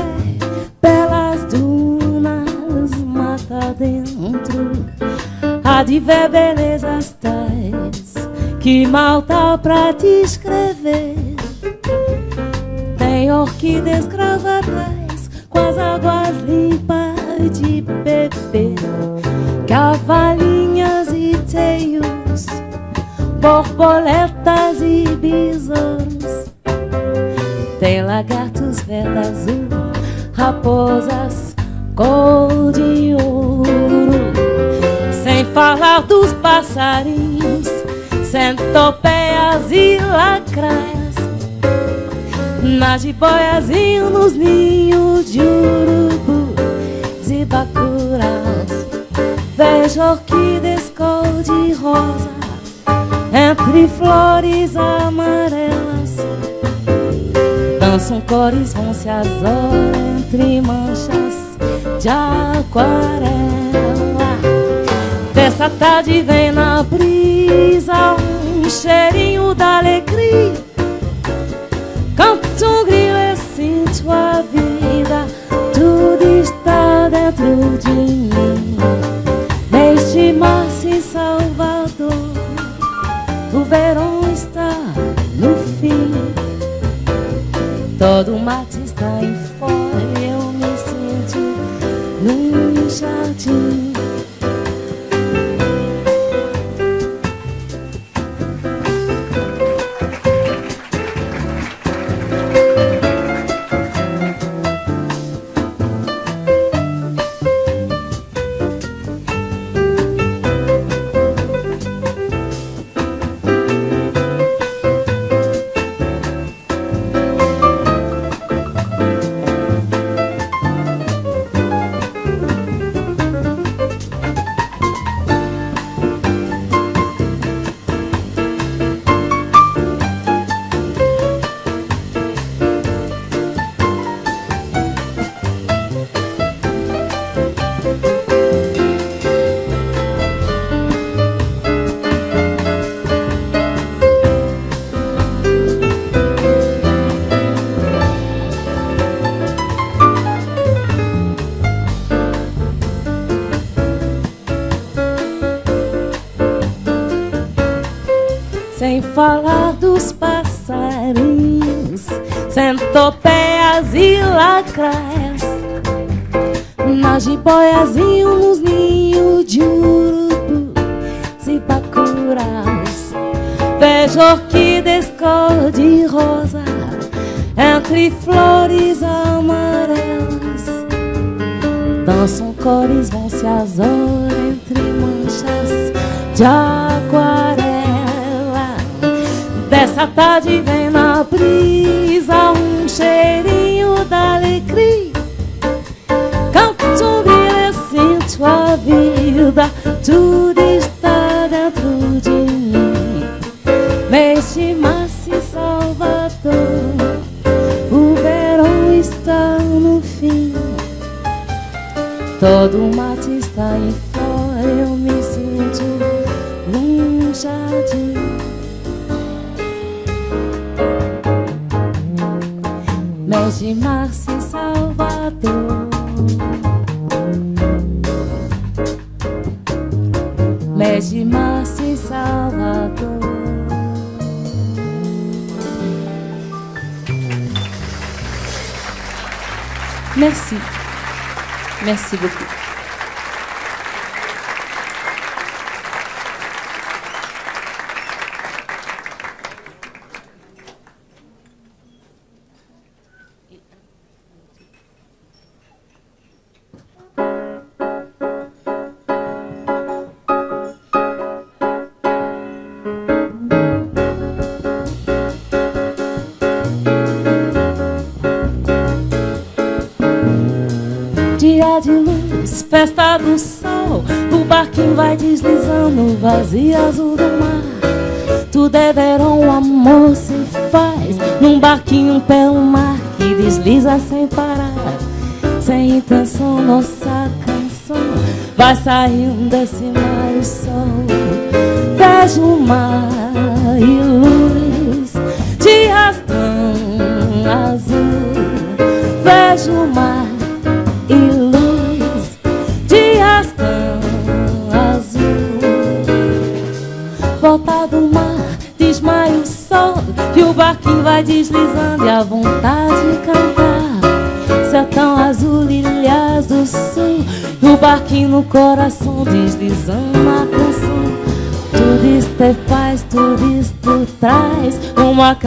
De ver belezas tais que mal tá pra descrever. Tem orquídeas cravatais com as águas limpas de beber, cavalinhas e teios, borboletas e besouros. Tem lagartos verde azul, raposas cor de ouro. Falar dos passarinhos, centopeias e lacraias, nas jiboias e nos ninhos de urubu e bacurás. Vejo orquídeas cor de rosa entre flores amarelas. Dançam cores, vão se entre manchas de aquarela. Dessa tarde vem na brisa um cheirinho da alegria. Canto um grilo e sinto a vida, tudo está dentro de mim. Neste março em Salvador, o verão está no fim. Todo o mato está em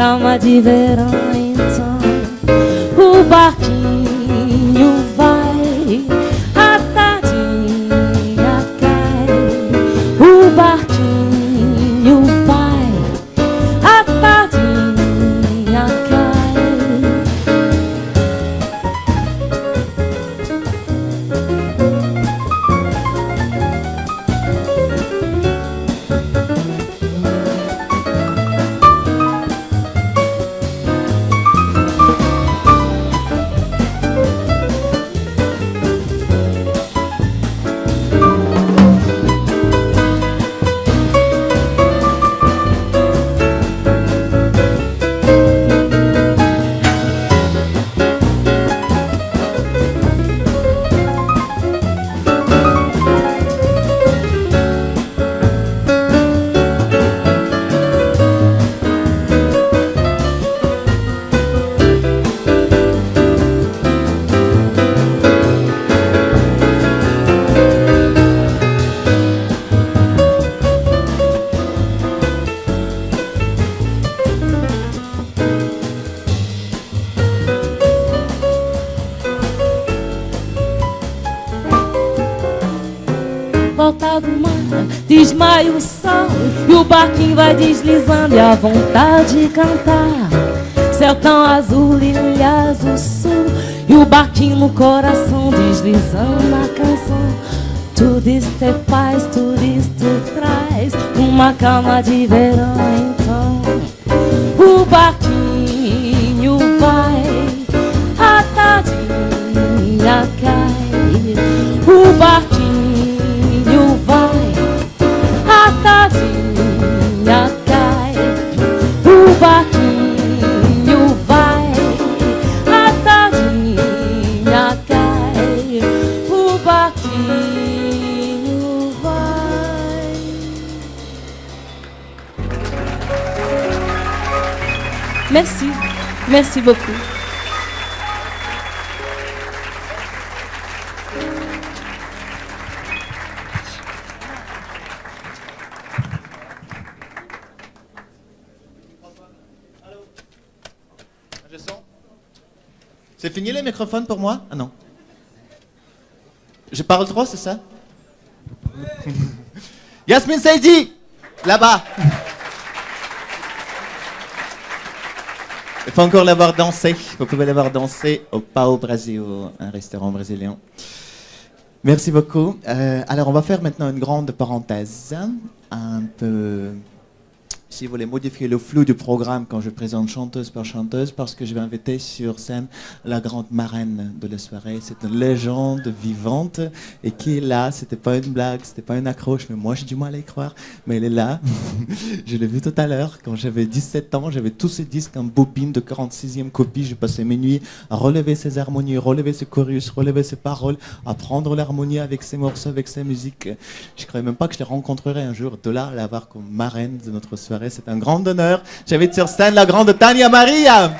calma de verão cantar. Céu tão azul, ilhas do sul. E o barquinho no coração deslizando a canção. Tudo isto é paz, tudo isto traz uma calma de verão então. O barquinho Merci. Merci beaucoup. C'est fini les microphones pour moi? Ah non. Je parle trop, c'est ça? Yasmine Saidi Là-bas faut encore l'avoir dansé. Vous pouvez l'avoir dansé au Pau Brasil, un restaurant brésilien. Merci beaucoup. Euh, alors, on va faire maintenant une grande parenthèse, un peu si vous voulez modifier le flou du programme quand je présente chanteuse par chanteuse, parce que je vais inviter sur scène la grande marraine de la soirée. C'est une légende vivante et qui est là. C'était pas une blague, c'était pas une accroche, mais moi j'ai du mal à y croire. Mais elle est là. je l'ai vue tout à l'heure quand j'avais 17 ans. J'avais tous ces disques en bobine de 46e copie. Je passais mes nuits à relever ses harmonies, relever ses chorus, relever ses paroles, à prendre l'harmonie avec ses morceaux, avec sa musique. Je croyais même pas que je les rencontrerais un jour. De là à l'avoir comme marraine de notre soirée, c'est un grand honneur. J'invite sur scène la grande Tania Maria.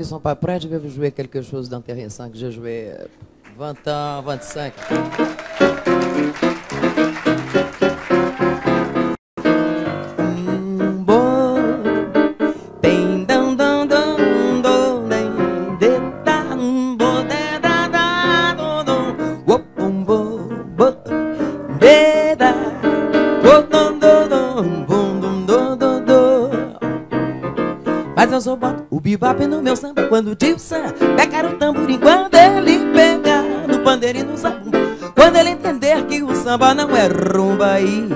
qui sont pas prêts, je vais vous jouer quelque chose d'intéressant que j'ai joué 20 ans, 25. bebop quando o tio Sam pegar o tamborim Quando ele pegar no pandeiro e no zabumba Quando ele entender que o samba não é rumba Aí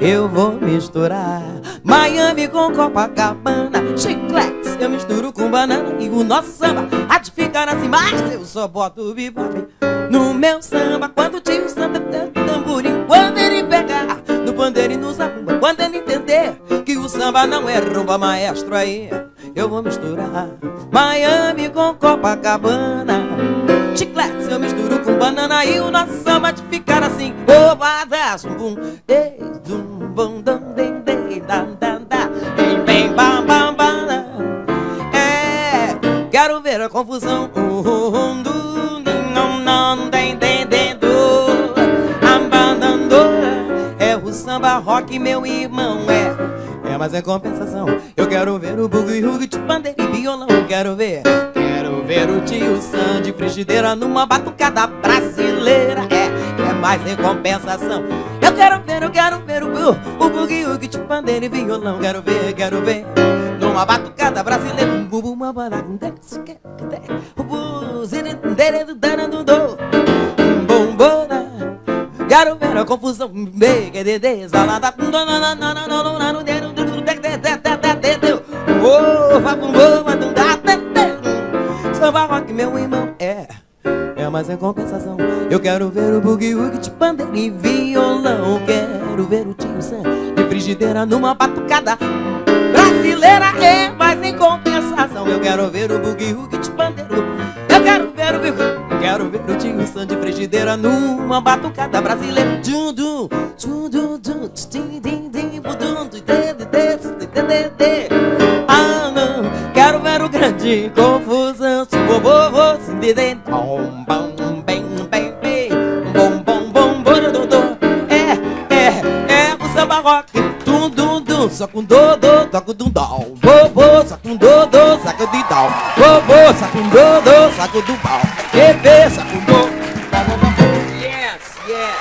eu vou misturar Miami com Copacabana Chicletes eu misturo com banana E o nosso samba há de ficar assim Mas eu só boto o bebop no meu samba. Quando o tio Sam pegar o tamborim Quando ele pegar no pandeiro e no zabumba Quando ele entender que o samba não é rumba Maestro aí eu vou misturar Miami Copacabana. Chiclete, eu misturo com banana E o nosso samba de ficar assim. Oba, um bum, Ei, zum, bum, dum, dum, dum, dum, dum, dum Bem, bam, bam, bam É, quero ver a confusão. Oh, oh, oh, dum, não, É o samba rock, meu irmão, é. É, mas é compensação. Numa batucada brasileira. É, é mais em compensação. Eu quero ver, eu quero ver o, o, o boogie woogie de pandeiro e violão. Quero ver, quero ver. Numa batucada brasileira uma Quero ver a confusão Salada Samba quero ver o boogie woogie de pandeiro e violão Quero ver o tio Sam de frigideira numa batucada Brasileira, é, mas em compensação Eu quero ver o boogie woogie de pandeiro Eu quero ver o Quero ver o tio Sam de capoeira numa batucada brasileira. Tchum-dum, tchum-dum-dum, tchim-dim-dim, budum, tchim-dê-dê-dê-dê-dê. Ah, não, quero ver o grande confusão. Vou, sim, dê, dê. Bom, bom, rock, dum dum dum, saco do do, saco dum dal, Bobo, só saco do do, saco de dal, bo bo, saco do do, saco do pau, bebê, saco do, yes, yes.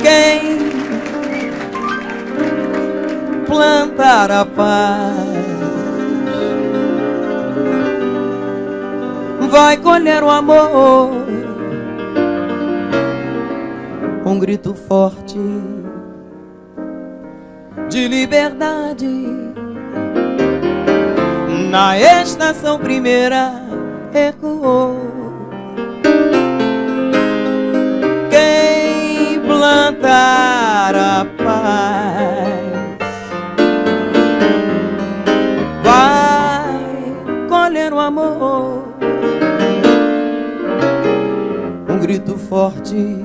Quem plantar a paz vai colher o amor. Um grito forte de liberdade na estação primeira ecoou. Forte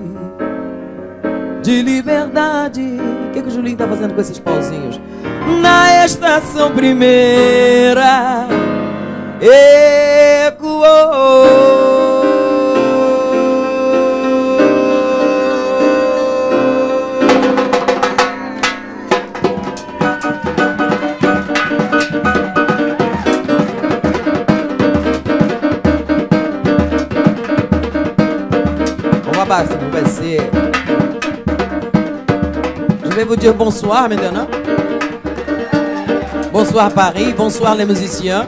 de liberdade. O que, que o Julinho tá fazendo com esses pauzinhos? Na estação primeira ecoou. Vous dire bonsoir maintenant. Bonsoir Paris, bonsoir les musiciens.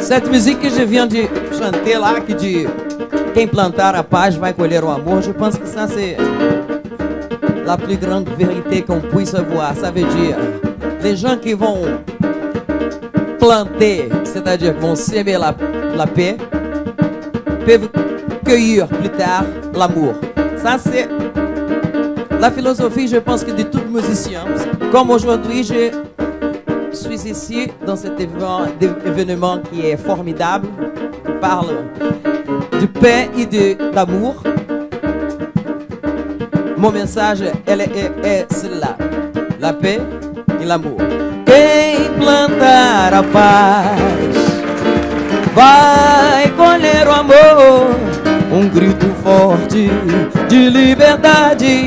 Cette musique que je viens de chanter là, que dit Quem plantar a paz vai colher o je pense que ça c'est la plus grande vérité qu'on puisse voir. Ça veut dire, les gens qui vont planter, c'est-à-dire qui vont s'aimer la, la paix, peuvent cueillir plus tard l'amour. Ça c'est la philosophie, je pense que de tout musicien. Comme aujourd'hui, je suis ici dans cet événement, qui est formidable, qui parle de paix et de- d'amour. Mon message, elle est, est, est celle-là. La paix et l'amour. Quem plantar a paz vai colher o amor. Um grito forte de liberdade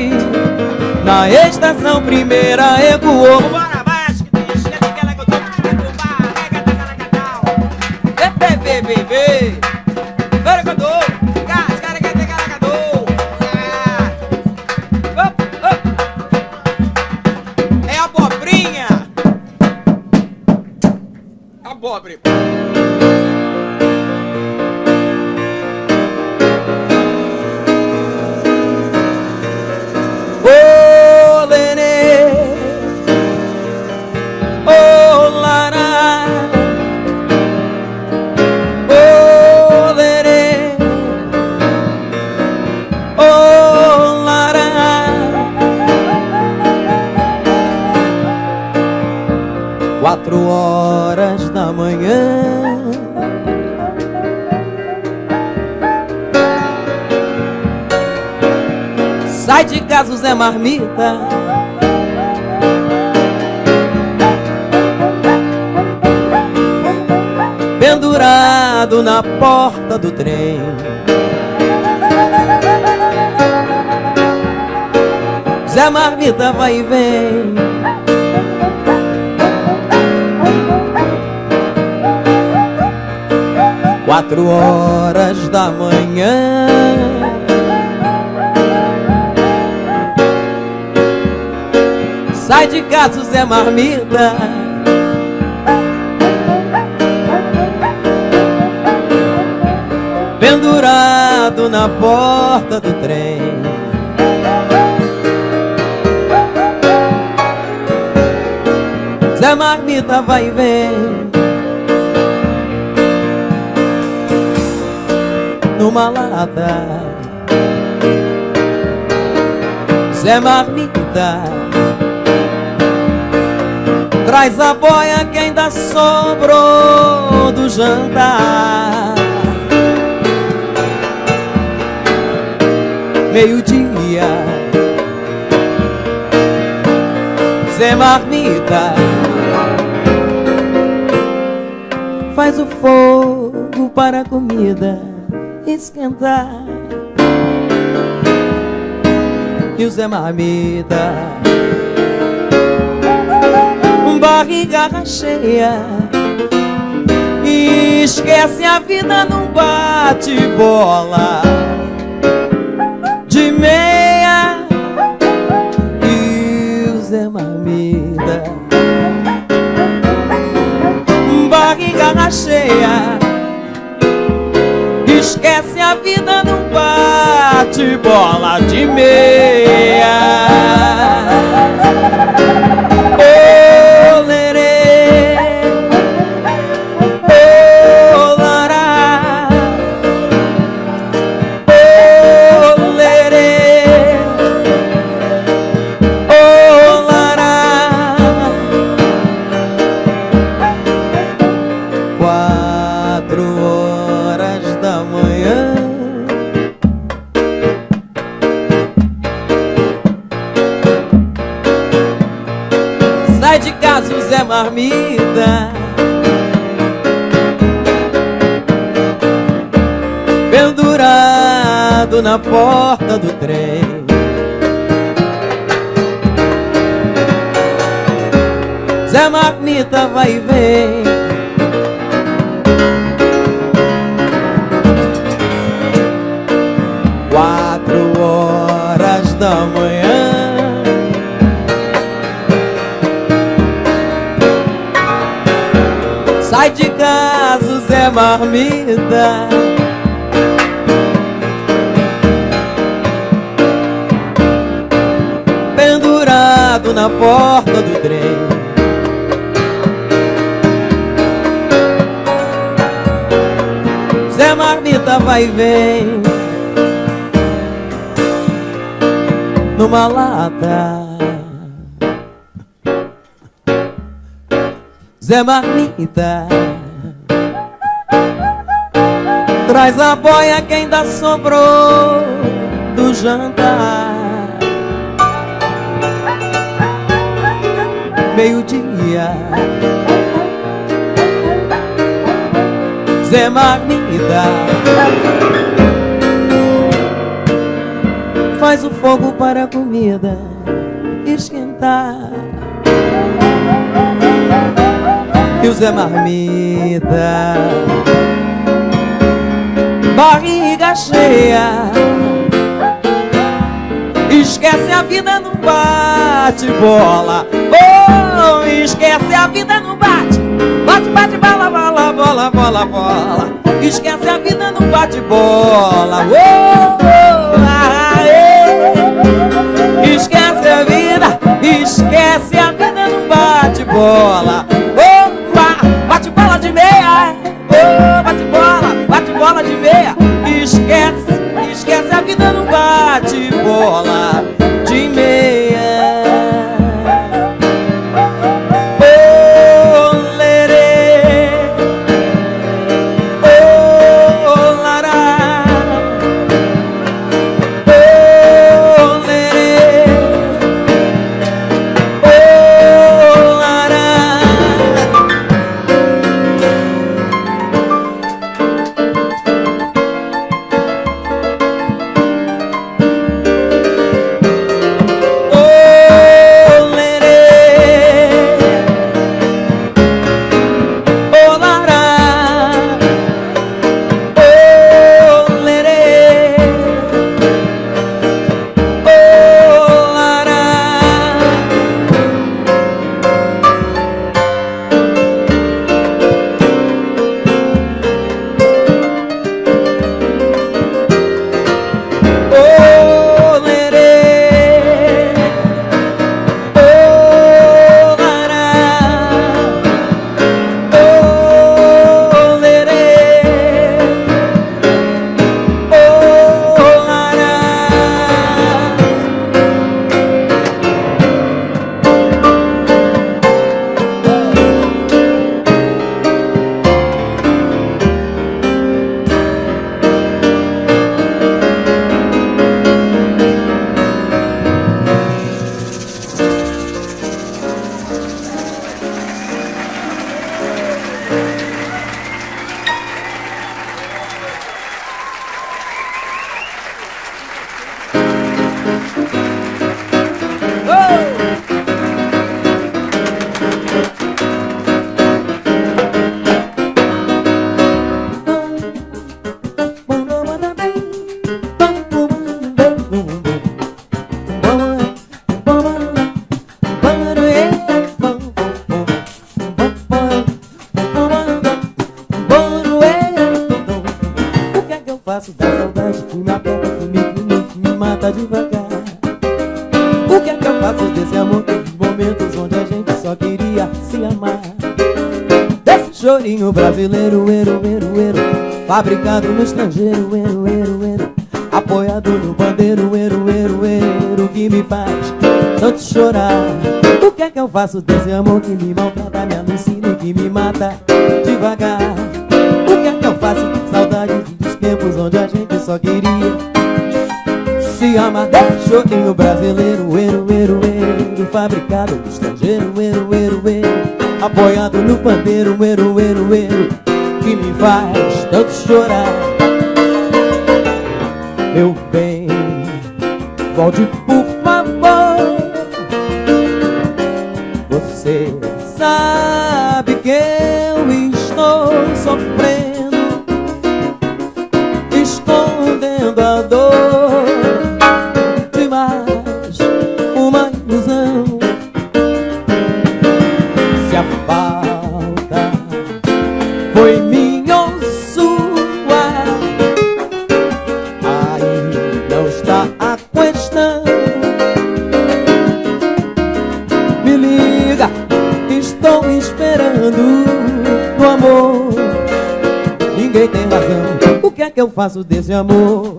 na estação primeira ecoou. Marmita. Pendurado na porta do trem. Zé Marmita vai e vem. Quatro horas da manhã. De casa, Zé Marmita. Pendurado na porta do trem. Zé Marmita vai e vem. Numa lata Zé Marmita Traz a boia que ainda sobrou do jantar. Meio-dia. Zé Marmita Faz o fogo para a comida esquentar. E o Zé Marmita Barriga cheia. E esquece a vida num bate-bola De meia. E o Zé Marmita. Barriga cheia. Esquece a vida num bate-bola de meia Na porta do trem. Zé Marmita vai e vem Quatro horas da manhã. Sai de casa, Zé Marmita na porta do trem. Zé Marmita vai e vem Numa lata. Zé Marmita Traz a boia que ainda sobrou do jantar Meio-dia Zé Marmita Faz o fogo para a comida esquentar. E o Zé Marmita Barriga cheia Esquece a vida no bate-bola Oh, esquece a vida no bate. Bate, bate, bola, bola, bola, bola, bola. Esquece a vida no bate-bola oh, oh, ah, eh. Esquece a vida Esquece a vida no bate-bola Opa, bate-bola de meia oh, Bate-bola, bate-bola de meia. Esquece, esquece a vida no brasileiro, ero, ero, ero Fabricado no estrangeiro, ero, ero, ero. Apoiado no bandeiro, ero, ero, ero. Que me faz tanto chorar? O que é que eu faço desse amor que me maltrata Me alucina e que me mata devagar? O que é que eu faço? Com saudade dos tempos onde a gente só queria se ama desse chorinho brasileiro, ero, ero, ero, fabricado no estrangeiro, ero, ero, ero, apoiado no pandeiro, ero, ero, ero, que me faz tanto chorar. Meu bem, volte por desse amor?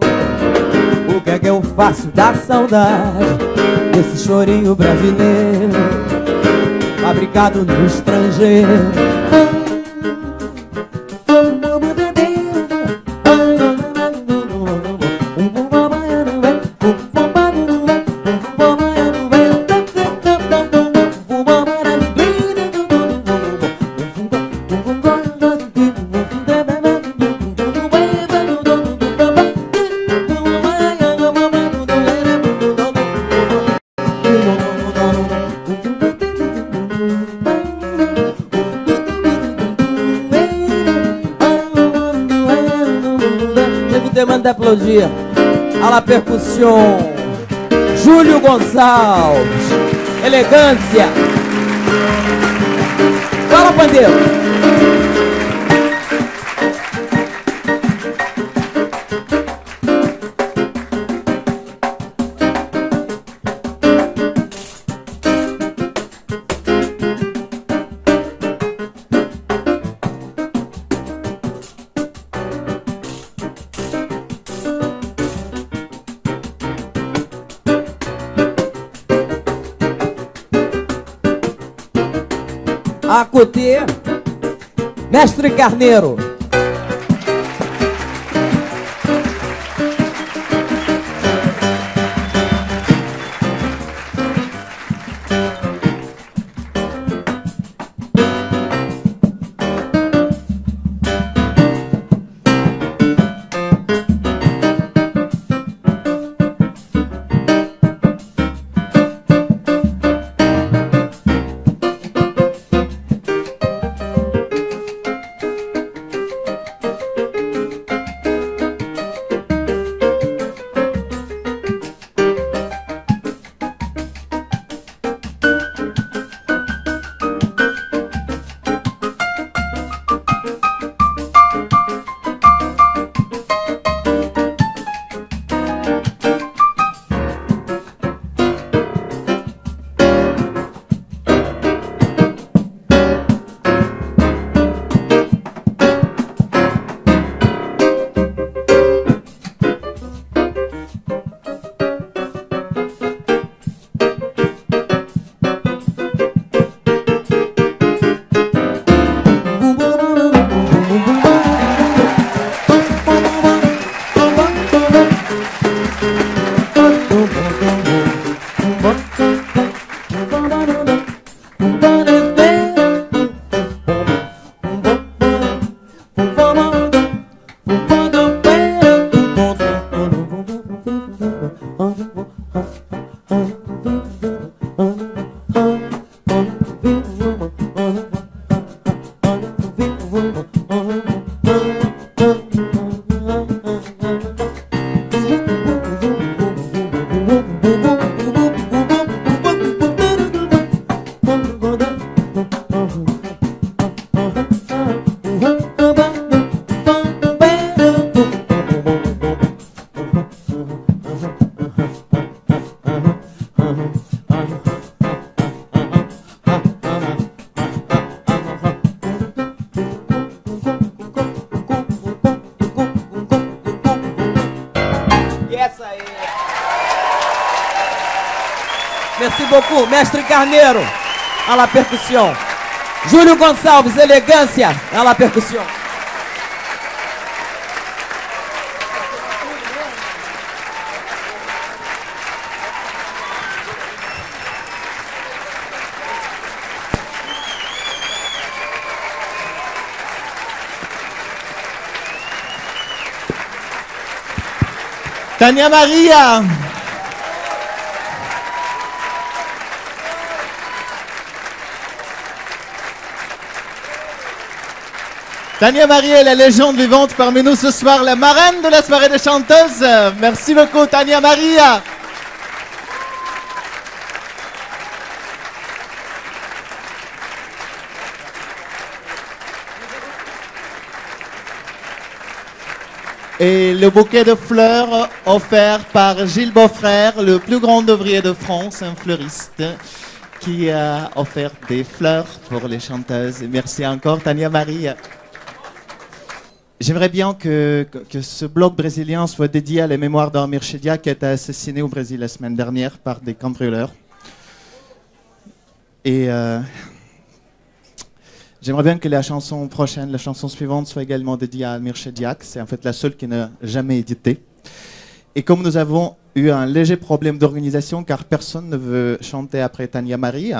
O que é que eu faço da saudade Desse chorinho brasileiro Fabricado no estrangeiro Gonçalves Elegância. Fala pandeiro Mestre Carneiro Mestre Carneiro, a la percussão. Júlio Gonçalves, Elegância, a la percussão. Tânia Maria. Tania Marie est la légende vivante parmi nous ce soir, la marraine de la soirée des chanteuses. Merci beaucoup, Tania Maria. Et le bouquet de fleurs offert par Gilles Beaufrère, le plus grand ouvrier de France, un fleuriste, qui a offert des fleurs pour les chanteuses. Merci encore, Tania Marie. J'aimerais bien que, que- ce bloc brésilien soit dédié à la mémoire d'Armir Chedia qui a été assassiné au Brésil la semaine dernière par des cambrioleurs. Et euh, j'aimerais bien que la chanson prochaine, la chanson suivante, soit également dédiée à Amir Chediak. C'est en fait la seule qui n'a jamais édité. Et comme nous avons eu un léger problème d'organisation, car personne ne veut chanter après Tania Marie,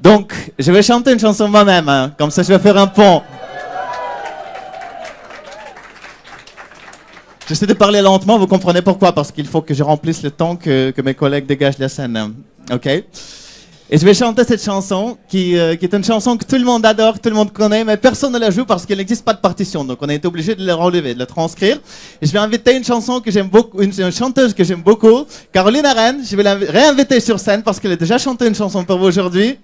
Donc, je vais chanter une chanson moi-même, hein. comme ça je vais faire un pont. J'essaie de parler lentement, vous comprenez pourquoi? Parce qu'il faut que je remplisse le temps que, que mes collègues dégagent la scène. hein. Ok? Et je vais chanter cette chanson qui, euh, qui est une chanson que tout le monde adore, tout le monde connaît, mais personne ne la joue parce qu'il n'existe pas de partition. Donc on a été obligé de la relever, de la transcrire. Et je vais inviter une chanson que j'aime beaucoup, une, une chanteuse que j'aime beaucoup, Caroline Arène. Je vais la réinviter sur scène parce qu'elle a déjà chanté une chanson pour vous aujourd'hui.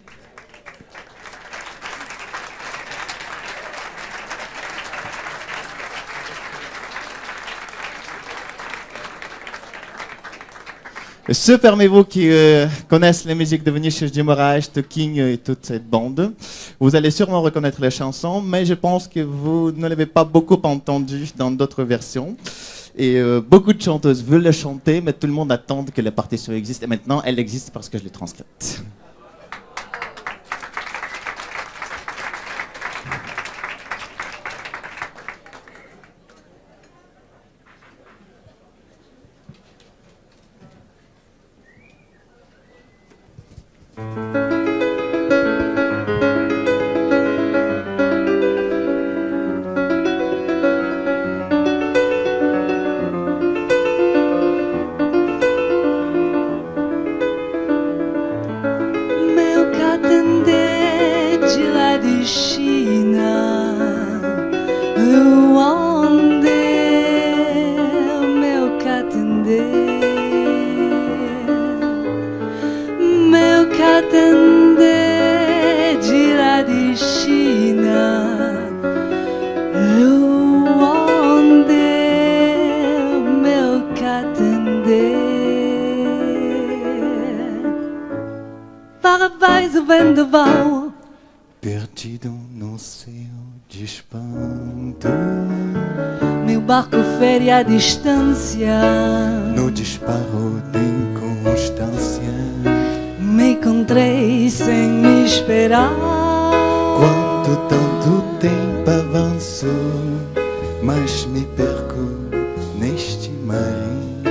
Ceux parmi vous qui euh, connaissent les musiques de Vinicius de Moraes, de King et toute cette bande, vous allez sûrement reconnaître les chansons, mais je pense que vous ne l'avez pas beaucoup entendu dans d'autres versions. Et euh, beaucoup de chanteuses veulent le chanter, mais tout le monde attend que la partition existe. Et maintenant, elle existe parce que je l'ai transcrite. Barco fere a distância no disparo de inconstância. Me encontrei sem me esperar Quanto tanto tempo avançou, mas me perco neste marinho.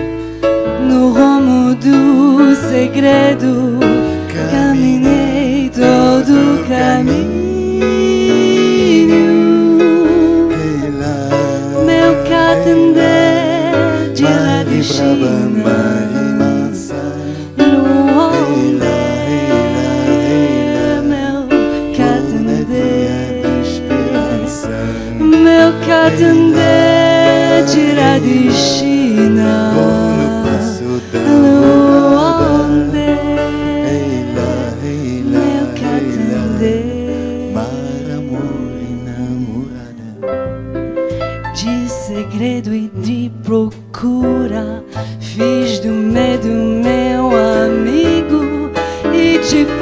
No rumo do segredo Caminhei todo o caminho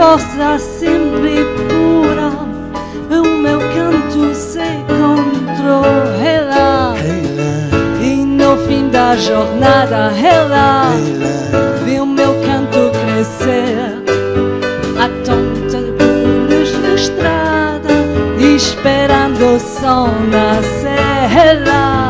força sempre pura O meu canto se encontrou ela E no fim jornada, ela viu meu canto crescer. A tonta luz na estrada, esperando o sol nascer. Ela,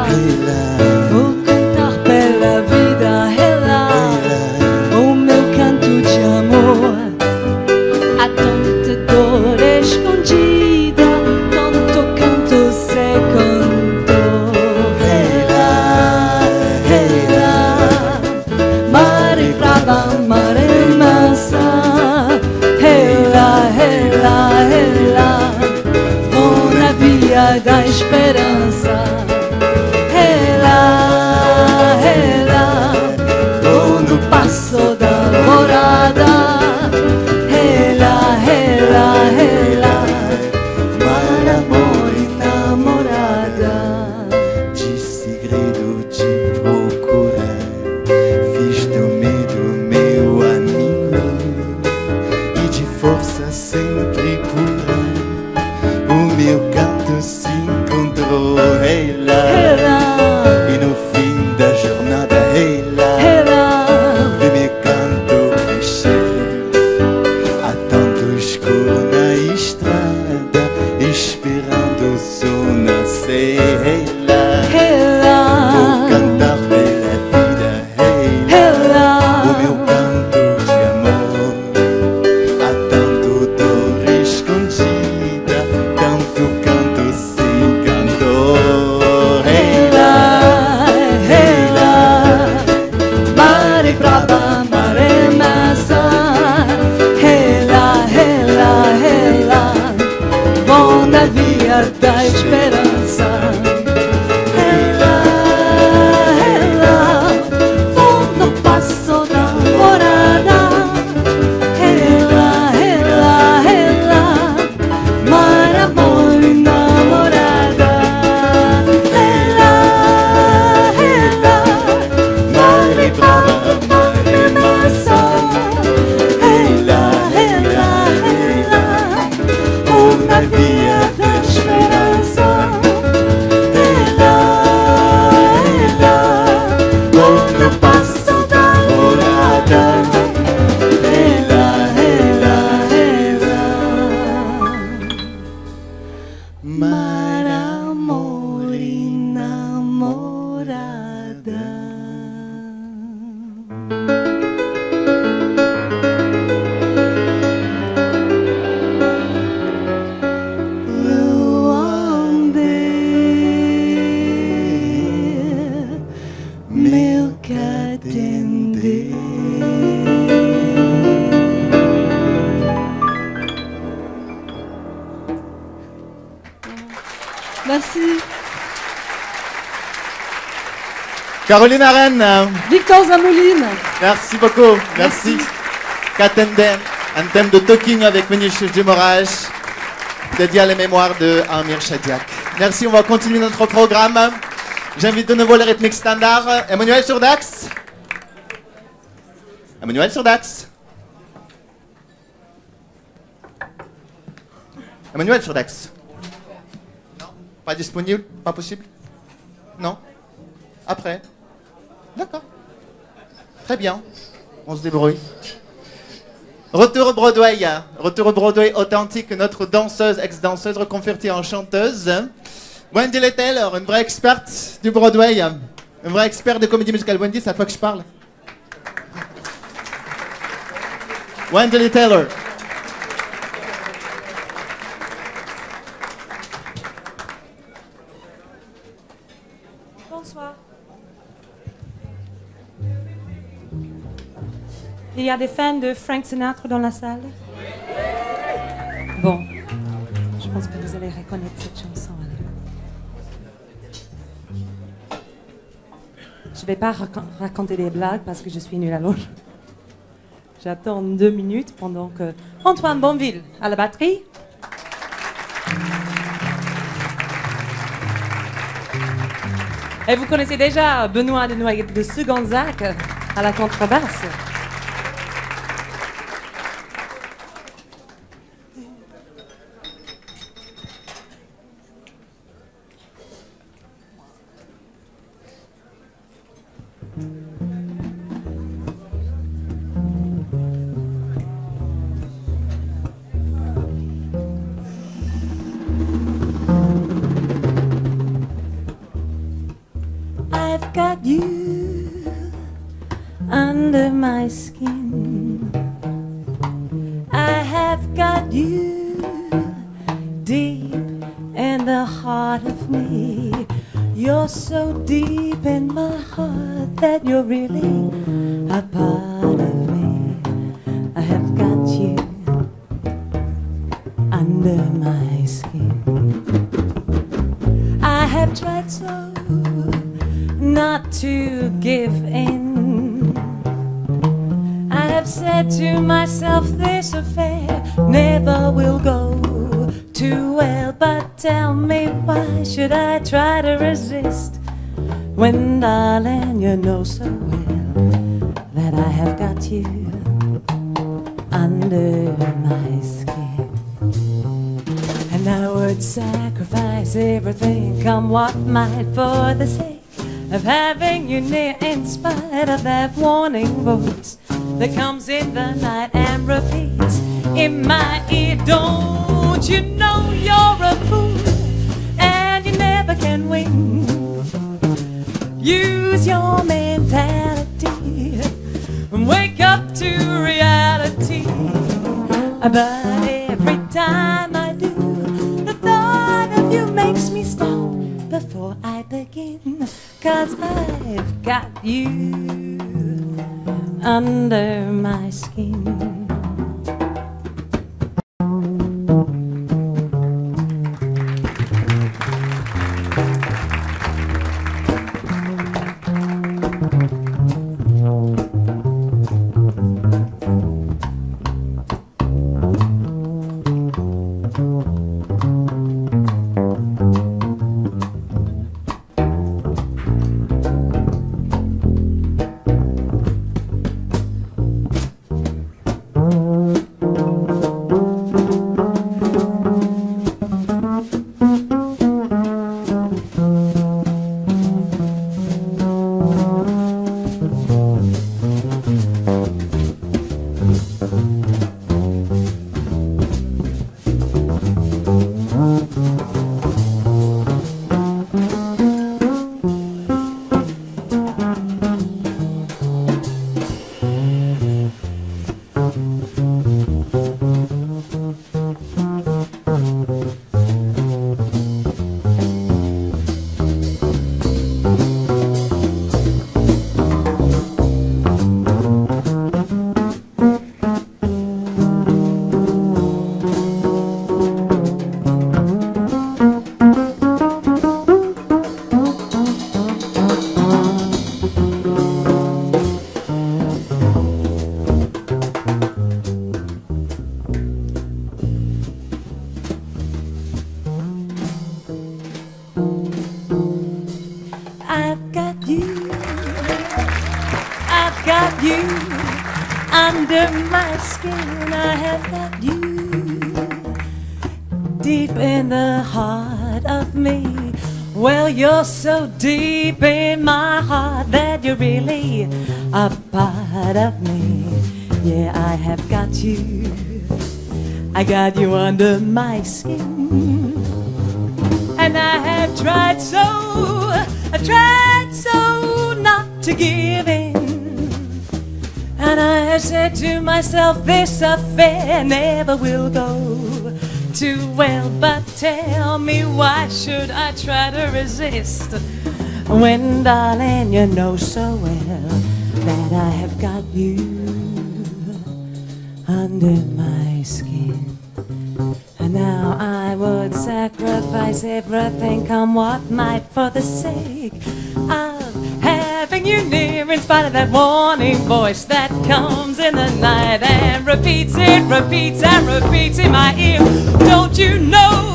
Caroline Arène, Victor Zamouline. merci beaucoup. Merci. Katenden, un thème de talking avec Vinicius de Moraes, dédié à la mémoire de Amir Shadiak. Merci, on va continuer notre programme. J'invite de nouveau les rythmiques standards. Emmanuel sur Dax. Emmanuel sur Dax. Emmanuel sur Dax. Non Pas disponible? Pas possible? On se débrouille. Retour au Broadway. Retour au Broadway authentique. Notre danseuse, ex-danseuse reconvertie en chanteuse. Wendy Taylor, une vraie experte du Broadway. Une vraie experte de comédie musicale. Wendy, c'est à que je parle. Wendy Taylor. A des fans de Frank Sinatra dans la salle? Bon, je pense que vous allez reconnaître cette chanson. Je ne vais pas racon- raconter des blagues parce que je suis nulle à l'autre. J'attends deux minutes pendant que Antoine Bonville à la batterie. Et vous connaissez déjà Benoît de Noyer de Suganzac à la contrebasse. Got you under my skin. I have got you deep in the heart of me. You're so deep in my heart that you're really a part you know so well that I have got you under my skin? And I would sacrifice everything, come what might, for the sake of having you near, in spite of that warning voice my skin. And I have tried so, I've tried so not to give in. And I have said to myself, this affair never will go too well. But tell me, why should I try to resist? When, darling, you know so repeats it, repeats and repeats in my ear. Don't you know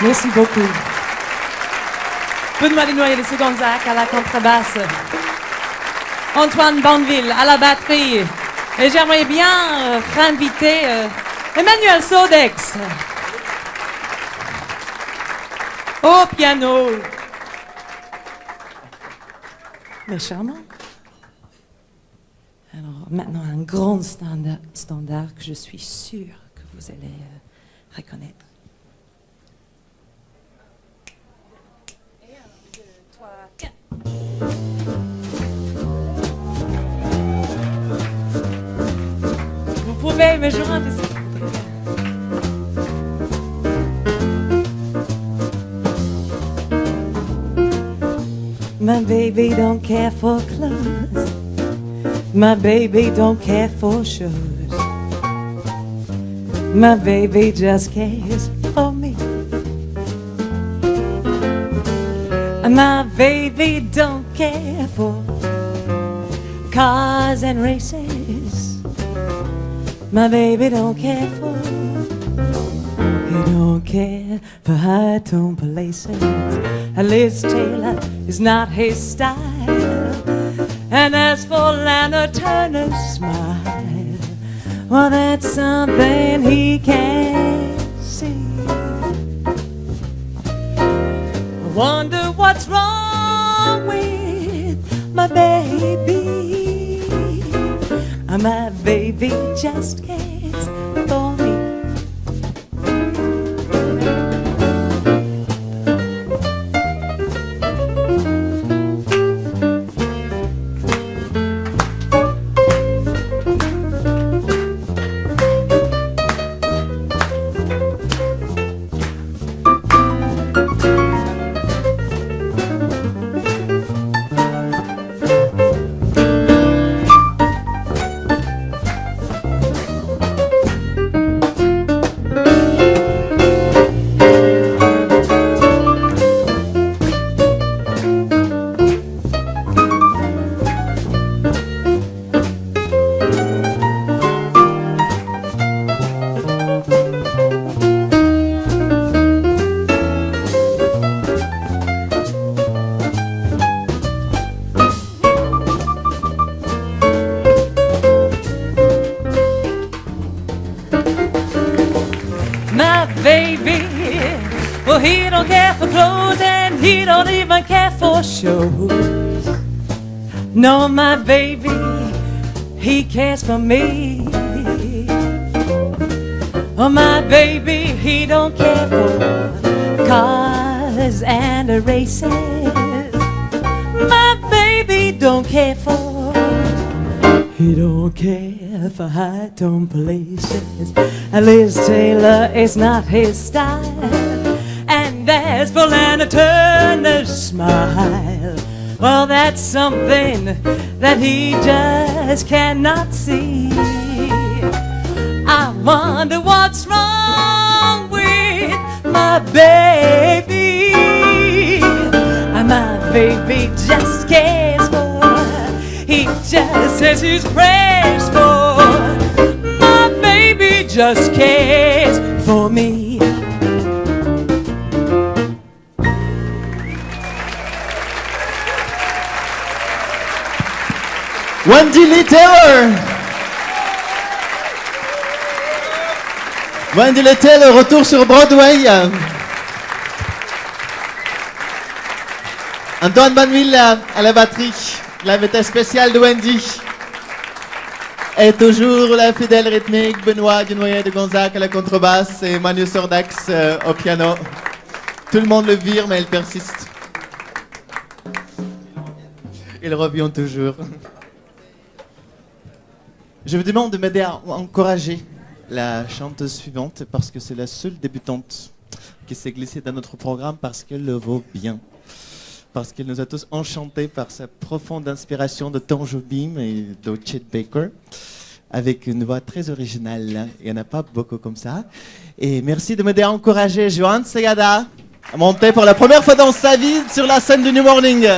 Merci beaucoup. Desnoyers de Gonzac à la contrebasse. Antoine Bonneville à la batterie. Et j'aimerais bien euh, réinviter euh, Emmanuel Sodex au piano. Mais charmant. Maintenant un grand standard, standard que je suis sûre que vous allez euh, reconnaître. Vous pouvez me joindre. My baby don't care for clothes. My baby don't care for shoes. My baby just cares for me. My baby don't care for cars and races. My baby don't care for. He don't care for high tone places. Liz Taylor is not his style. And as for Lana Turner's smile, well, that's something he can't see. I wonder what's wrong with my baby. My baby just cares No, my baby, he cares for me. Oh, my baby, he don't care for cars and races. My baby don't care for he don't care for high tone places. And Liz Taylor is not his style. And for Lana Turner's smile, well, that's something that he just cannot see. I wonder what's wrong with my baby. My baby just cares for he just says his prayers for my baby just cares for me. Wendy Lee. Wendy Lee retour sur Broadway. Antoine Banville à la batterie, l'invité spécial de Wendy. Et toujours la fidèle rythmique, Benoît Dunoyer de Gonzac à la contrebasse et Manu Sordax euh, au piano. Tout le monde le vire, mais il persiste. Il revient toujours. Je vous demande de m'aider à encourager la chanteuse suivante parce que c'est la seule débutante qui s'est glissée dans notre programme parce qu'elle le vaut bien. Parce qu'elle nous a tous enchantés par sa profonde inspiration de Tom Jobim et de Chet Baker. avec une voix très originale. Il n'y en a pas beaucoup comme ça. Et merci de m'aider à encourager Johan Segada à monter pour la première fois dans sa vie sur la scène du New Morning.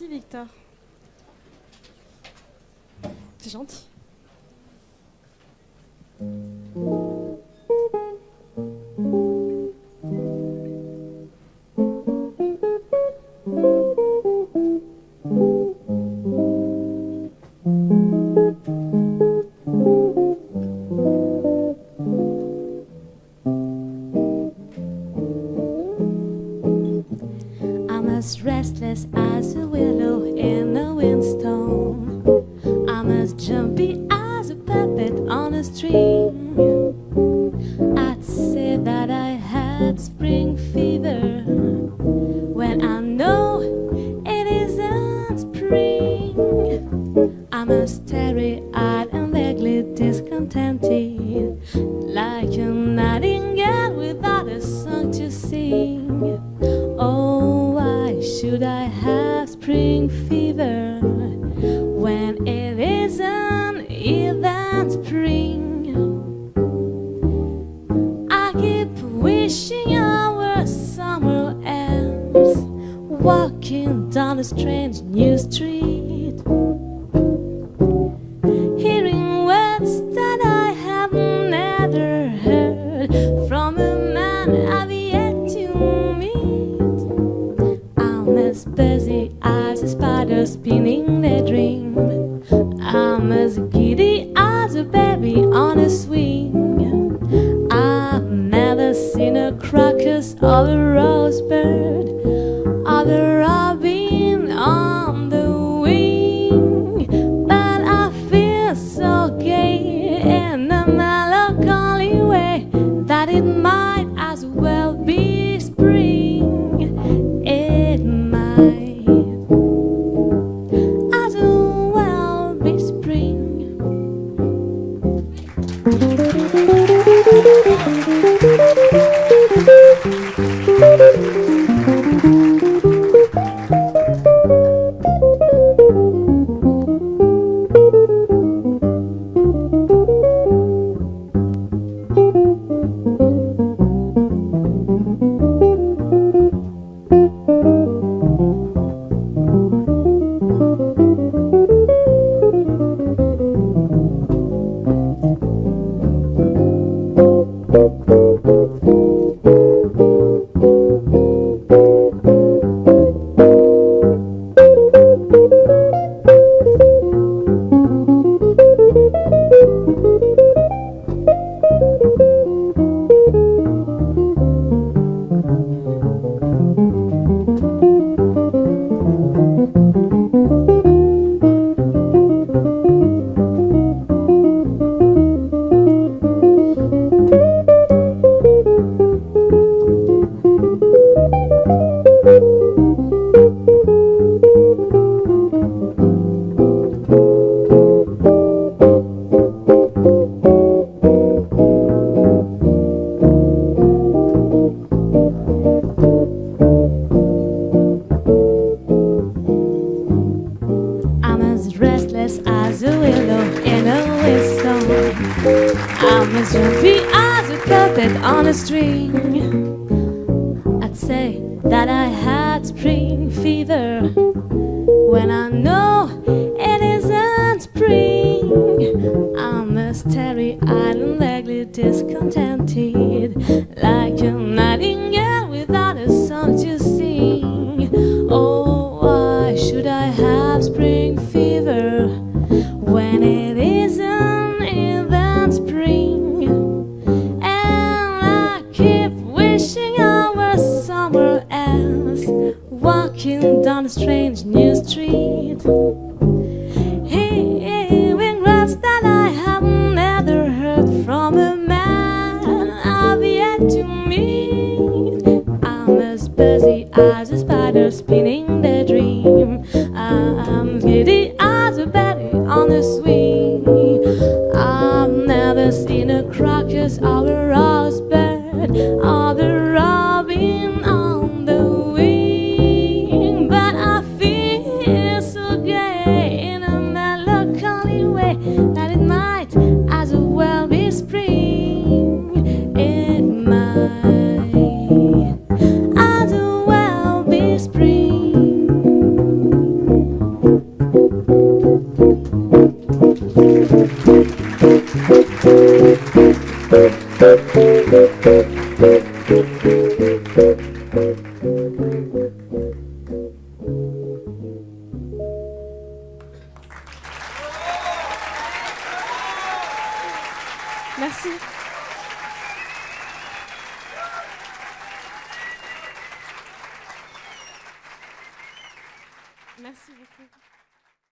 Merci Victor. C'est gentil.